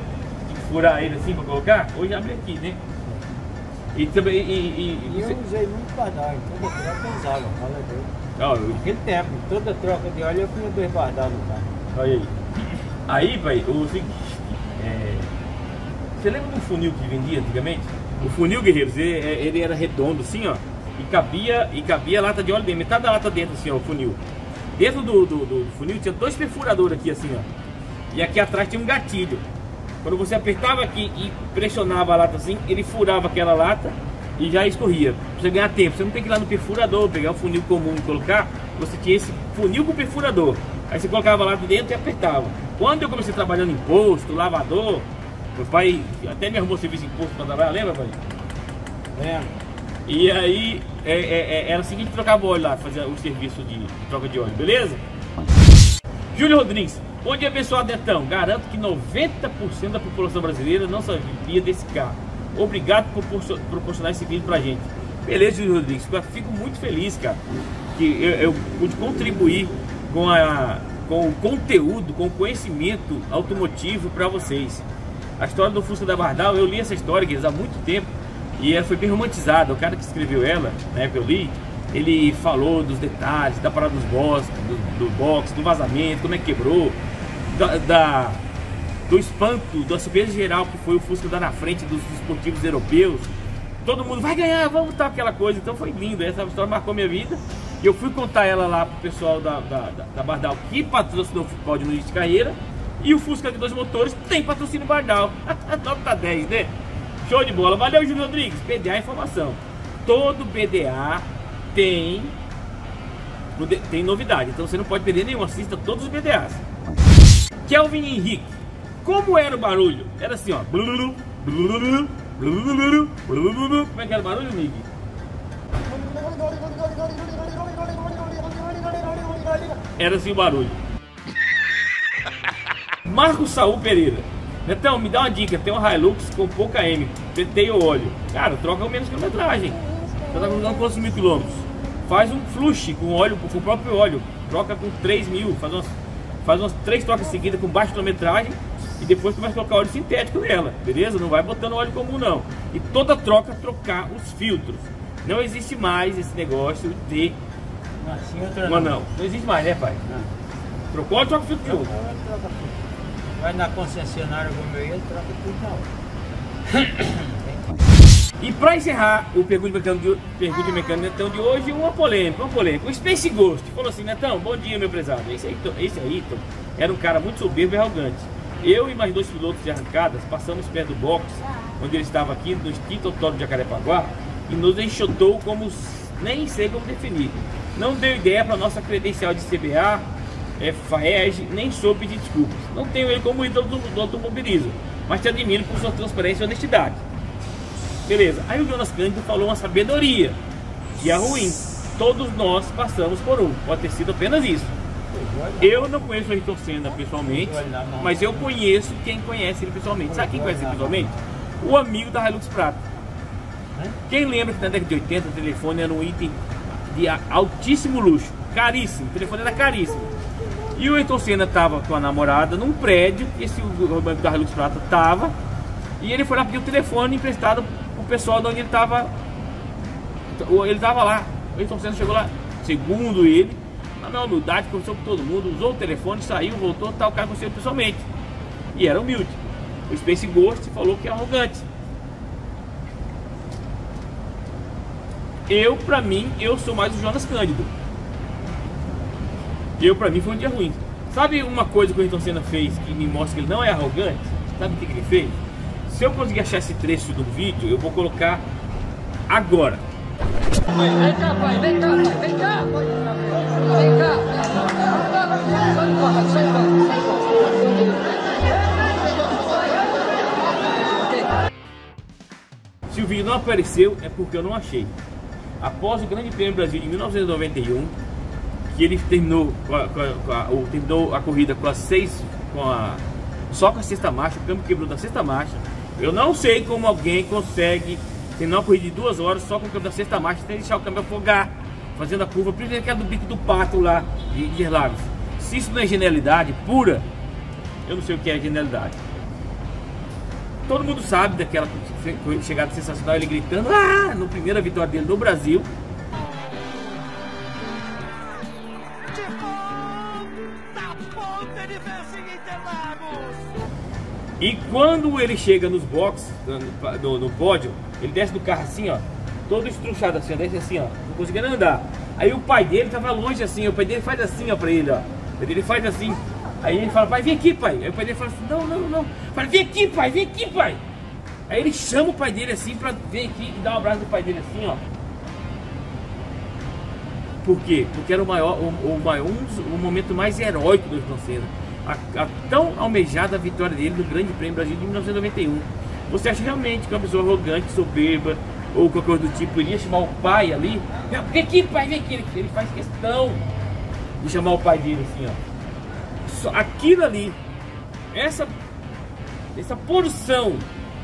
Tinha que furar ele assim para colocar? Hoje abre aqui, né? E também. E, e, e eu usei muito bardal, toda troca eu usava, fala Deus. Ó, eu- Naquele tempo, toda troca de óleo eu punha dois bardal no carro. Olha aí. Aí, pai, o seguinte. é, Você lembra do funil que vendia antigamente? O funil, guerreiros, ele, ele era redondo assim, ó. E cabia, e cabia lata de óleo dentro, metade da lata dentro, assim, ó, o funil. Dentro do, do, do funil tinha dois perfuradores aqui, assim, ó. E aqui atrás tinha um gatilho. Quando você apertava aqui e pressionava a lata assim, ele furava aquela lata e já escorria. Você ganhar tempo, você não tem que ir lá no perfurador, pegar um funil comum e colocar. Você tinha esse funil com perfurador. Aí você colocava lá dentro e apertava. Quando eu comecei trabalhando em posto, lavador, meu pai até me arrumou serviço em posto para trabalhar, lembra, pai? Lembra? E aí é, é, é, era o seguinte, trocava óleo lá, fazia o serviço de, troca de óleo, beleza? Júlio Rodrigues, bom dia abençoado Netão. Garanto que 90% da população brasileira não sabia desse carro. Obrigado por proporcion- proporcionar esse vídeo pra gente. Beleza, Júlio Rodrigues, eu fico muito feliz, cara, que eu, eu pude contribuir com, a, com o conteúdo, com o conhecimento automotivo para vocês. A história do Fusca da Bardal, eu li essa história Guilherme, há muito tempo e ela foi bem romantizada. O cara que escreveu ela, na época eu li, ele falou dos detalhes, da parada dos box, do, do box, do vazamento, como é que quebrou, da, da- do espanto, da surpresa geral que foi o Fusca dar na frente dos esportivos europeus. Todo mundo vai ganhar, vamos tal, aquela coisa. Então foi lindo, essa história marcou minha vida. E eu fui contar ela lá pro pessoal da, da, da, da Bardal que patrocinou o futebol de Luiz de Carreira. E o Fusca de dois motores tem patrocínio Bardal. [laughs] Nota 10, né? Show de bola. Valeu, Júlio Rodrigues. BDA é informação. Todo BDA tem tem novidade. Então você não pode perder nenhum. Assista todos os BDAs. Kelvin Henrique. Como era o barulho? Era assim, ó. Como é que era o barulho, Nick? Era assim o barulho. [laughs] Marcos Saul Pereira. Netão, me dá uma dica. Tem um Hilux com pouca M. Tentei o óleo. Cara, troca com menos quilometragem. Você tá colocando quantos mil quilômetros? Faz um flush com óleo, com o próprio óleo. Troca com 3 mil. Faz umas, faz umas 3 trocas seguidas com baixa quilometragem. E depois começa a colocar óleo sintético nela. Beleza? Não vai botando óleo comum não. E toda troca trocar os filtros. Não existe mais esse negócio de. Outra Não, não. Não existe mais, né, pai? Trocou óleo, troca o filtro de outro. Vai na concessionária como eu ia, troca tudo na hora. [coughs] E para encerrar o Mecânico de, Pergunte Mecânico Netão de hoje, uma polêmica, uma polêmica. O Space Ghost falou assim, Netão, bom dia meu prezado. Esse aí, esse aí Tom, era um cara muito soberbo e arrogante. Eu e mais dois pilotos de arrancadas passamos perto do box, onde ele estava aqui, no extinto autódromo de Jacarepaguá, e nos enxotou como, nem sei como definir. Não deu ideia para nossa credencial de CBA, é, FAEG, nem soube pedir desculpas. Não tenho ele como ídolo do, do automobilismo, mas te admiro por sua transparência e honestidade. Beleza. Aí o Jonas Cândido falou uma sabedoria. Que é ruim. Todos nós passamos por um. Pode ter sido apenas isso. Eu não conheço o Ayrton Senna pessoalmente, mas eu conheço quem conhece ele pessoalmente. Sabe quem conhece ele pessoalmente? O amigo da Hilux Prata. Quem lembra que na década de 80 o telefone era um item de altíssimo luxo, caríssimo. O telefone era caríssimo. E o Ayrton Senna estava com a namorada num prédio, esse o amigo da Hilux Prata estava, e ele foi lá pedir o telefone emprestado pro pessoal de onde ele estava. Ele estava lá. O Ayrton Senna chegou lá, segundo ele, na minha humildade, conversou com todo mundo, usou o telefone, saiu, voltou, tal, o cara conheceu pessoalmente. E era humilde. o Space Ghost falou que é arrogante. Eu, pra mim, eu sou mais o Jonas Cândido. Eu, pra mim, foi um dia ruim. Sabe uma coisa que o Ayrton Senna fez que me mostra que ele não é arrogante? Sabe o que ele fez? Se eu conseguir achar esse trecho do vídeo, eu vou colocar agora. Vem cá, pai, vem cá, pai, vem cá. Vem cá. Sai fora, sai fora. Se o vídeo não apareceu, é porque eu não achei. Após o Grande Prêmio Brasil de 1991, que ele terminou, com a, com a- a- ou terminou a corrida com as seis, com a, só com a sexta marcha, o câmbio quebrou da sexta marcha. Eu não sei como alguém consegue terminar uma corrida de duas horas só com o câmbio da sexta marcha, sem deixar o câmbio afogar, fazendo a curva, principalmente aquela do bico do pato lá de Interlagos. Se isso não é genialidade pura, eu não sei o que é genialidade. Todo mundo sabe daquela chegada sensacional, ele gritando ah! no primeira vitória dele no Brasil. E quando ele chega nos boxes, no, no- no pódio, ele desce do carro assim, ó, todo estruchado assim, ó, desce assim, ó, não conseguindo andar. Aí o pai dele tava longe assim, o pai dele faz assim, ó, pra ele, ó. O pai dele faz assim. Aí ele fala, pai, vem aqui, pai. Aí o pai dele fala assim, não, não, não. Fala, vem aqui, pai, vem aqui, pai. Aí ele chama o pai dele assim pra vir aqui e dar um abraço do pai dele assim, ó. Por quê? Porque era o maior, o, o maior, um dos- o momento mais heróico do Ayrton Senna. A, a tão almejada vitória dele no Grande Prêmio Brasil de 1991. Você acha realmente que uma pessoa arrogante, soberba, ou qualquer coisa do tipo, iria chamar o pai ali? Não, vem aqui, pai, vem aqui. Ele, ele faz questão de chamar o pai dele assim, ó. Só aquilo ali, essa, essa porção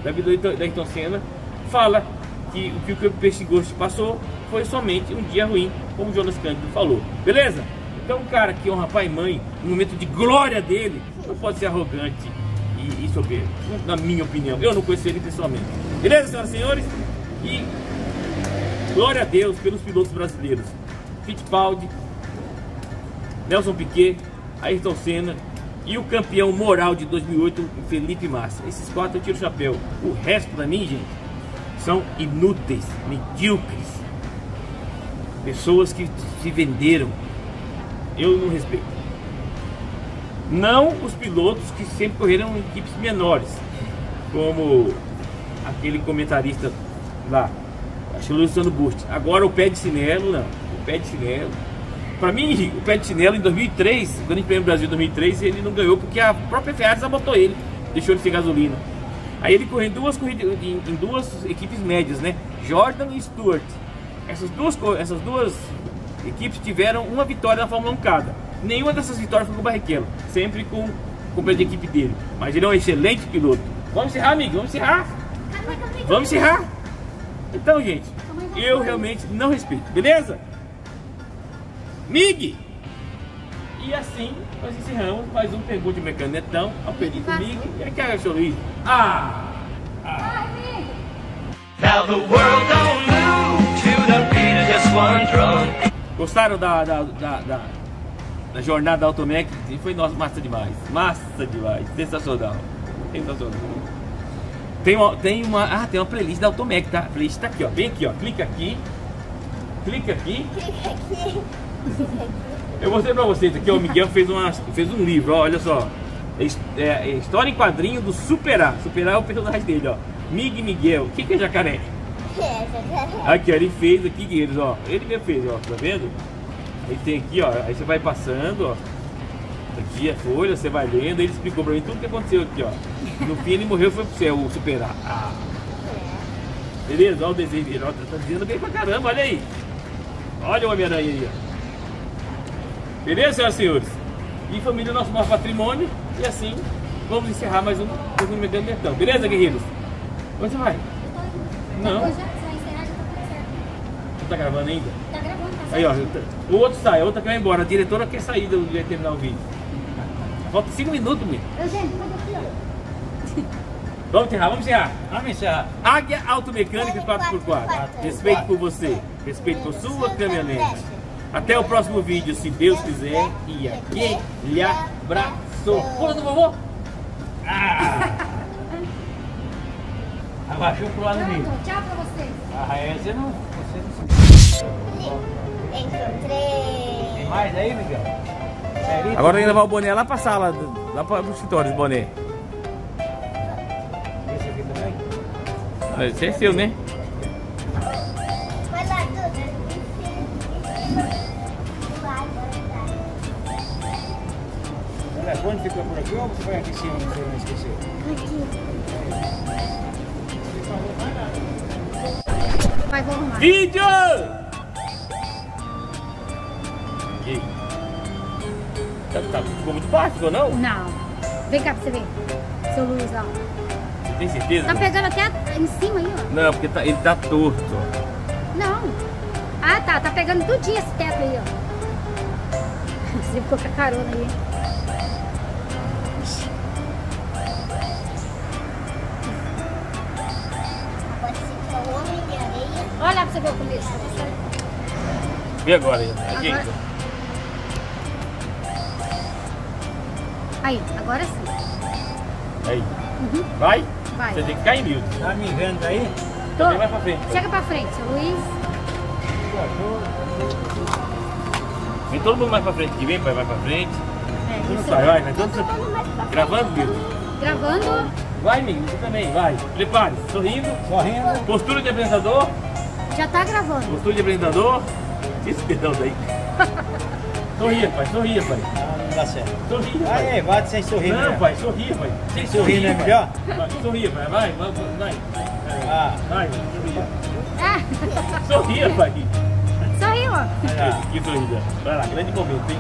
da vida do Ayrton- da Ayrton Senna fala que o que o Peixe Gosto passou foi somente um dia ruim, como Jonas Cândido falou. Beleza? Então, um cara que honra pai e mãe, no momento de glória dele, não pode ser arrogante e, e soberbo, na minha opinião. Eu não conheço ele pessoalmente. Beleza, senhoras e senhores? E glória a Deus pelos pilotos brasileiros. Fittipaldi, Nelson Piquet, Ayrton Senna e o campeão moral de 2008, o Felipe Massa. Esses quatro eu tiro o chapéu. O resto da mim, gente, são inúteis, medíocres. Pessoas que se venderam. Eu não respeito. Não os pilotos que sempre correram em equipes menores, como aquele comentarista lá, acho que o Luciano Burti. Agora o pé de chinelo, não. O pé de chinelo. Pra mim, o pé de chinelo em 2003, o Grande Prêmio Brasil 2003, ele não ganhou porque a própria Ferrari sabotou ele, deixou ele sem gasolina. Aí ele correu em duas corridas, em, em duas equipes médias, né? Jordan e Stewart. Essas duas, essas duas equipes tiveram uma vitória na Fórmula 1 cada. Nenhuma dessas vitórias foi com o Barrichello, sempre com o companheiro de equipe dele. Mas ele é um excelente piloto. Vamos encerrar, amigo? Vamos encerrar? Vamos encerrar? Então, gente, eu realmente não respeito, beleza? Mig! E assim nós encerramos mais um Pergunte Mecanetão ao pedido do Mig. E aí, que achou, Luiz? Ah! Now the world don't move to the beat of just one drum. Gostaram da, da, da, da, da jornada da Automec? E Foi nossa, massa demais. Massa demais. Sensacional. Sensacional. Tem uma, tem uma, ah, tem uma playlist da Automec, tá? A playlist tá aqui, ó. Bem aqui, ó. Clica aqui. Clica aqui. Eu mostrei pra vocês aqui, ó, o Miguel fez, uma, fez um livro, ó, olha só. É, é, é história em quadrinho do Superar. Superar é o personagem dele, ó. Mig Miguel. O que, que é jacaré? Aqui, ó, ele fez aqui, guerreiros, ó. Ele mesmo fez, ó, tá vendo? Aí tem aqui, ó. Aí você vai passando, ó. Aqui a folha, você vai lendo, ele explicou pra mim tudo que aconteceu aqui, ó. No fim ele morreu foi pro céu, superar. Ah. Beleza? Olha o desenho dele, ó. Tá, tá dizendo bem pra caramba, olha aí. Olha o Homem-Aranha aí, ó. Beleza, senhoras e senhores? E família é nosso maior patrimônio. E assim, vamos encerrar mais um Medano Netão. Beleza, guerreiros? Onde você vai? Não. Já, já encerrar, já tá tudo certo. Não tá gravando ainda? Tá gravando, tá Aí, ó. O outro sai, a outra quer ir embora. A diretora quer sair do de terminar o vídeo. Falta 5 minutos, menino. Eugênio, pode aqui, ó. Vamos encerrar, vamos encerrar. Vamos encerrar. Águia Automecânica 4x4. Respeito por você. Respeito por sua caminhonete. Até o próximo vídeo, se Deus quiser. E aquele abraço. Pula do vovô. Abaixou pro lado mesmo. Pronto, tchau pra vocês. Ah, é, você não. Você não se. Encontrei. Tem mais aí, Miguel? Sério? Agora tem que levar o boné lá pra sala, lá pro escritório, esse boné. Esse aqui também? Ah, Esse é seu, né? Vai lá, Duda. Vai, O telefone fica por aqui ou você vai aqui em cima, você não esqueceu? Vídeo! E? Tá, tá, ficou muito baixo, ficou não? Não. Vem cá pra você ver. Seu Luiz lá. Você tem certeza? Tá pegando até em cima aí, ó. Não, porque tá- ele tá torto. Não. Ah, tá. Tá pegando tudinho esse teto aí, ó. [laughs] Você ficou com a carona aí. Você ver o começo. E agora? Aqui? Agora- Aí, agora sim. Aí. Uhum. Vai? Vai. Você tem que ficar em mute. Tá me vendo aí? Tô. Também vai pra frente. Chega pra frente, Luiz. Vem todo mundo mais pra frente aqui, vem, pai, vai pra frente. É, isso. sai, vai, vai todo mundo. Gravando, Bill? Gravando. Vai, amigo, você também, vai. Prepare, sorrindo. Sorrindo. Postura de apresentador. Já tá gravando. Postura de apresentador. Esse perdão daí. Sorria, pai, sorria, pai. Não, não dá certo. Sorria, pai. Aí, vai sem sorrir. Não, né? pai, sorria, pai. Sem Sorrir é pai. melhor? Vai, sorria, pai, vai, vai, vai. Ah. Vai, sorria. Ah, [laughs] Sorria, pai. sorriu, ó. Vai lá. Que sorrida. Vai lá, grande momento, hein?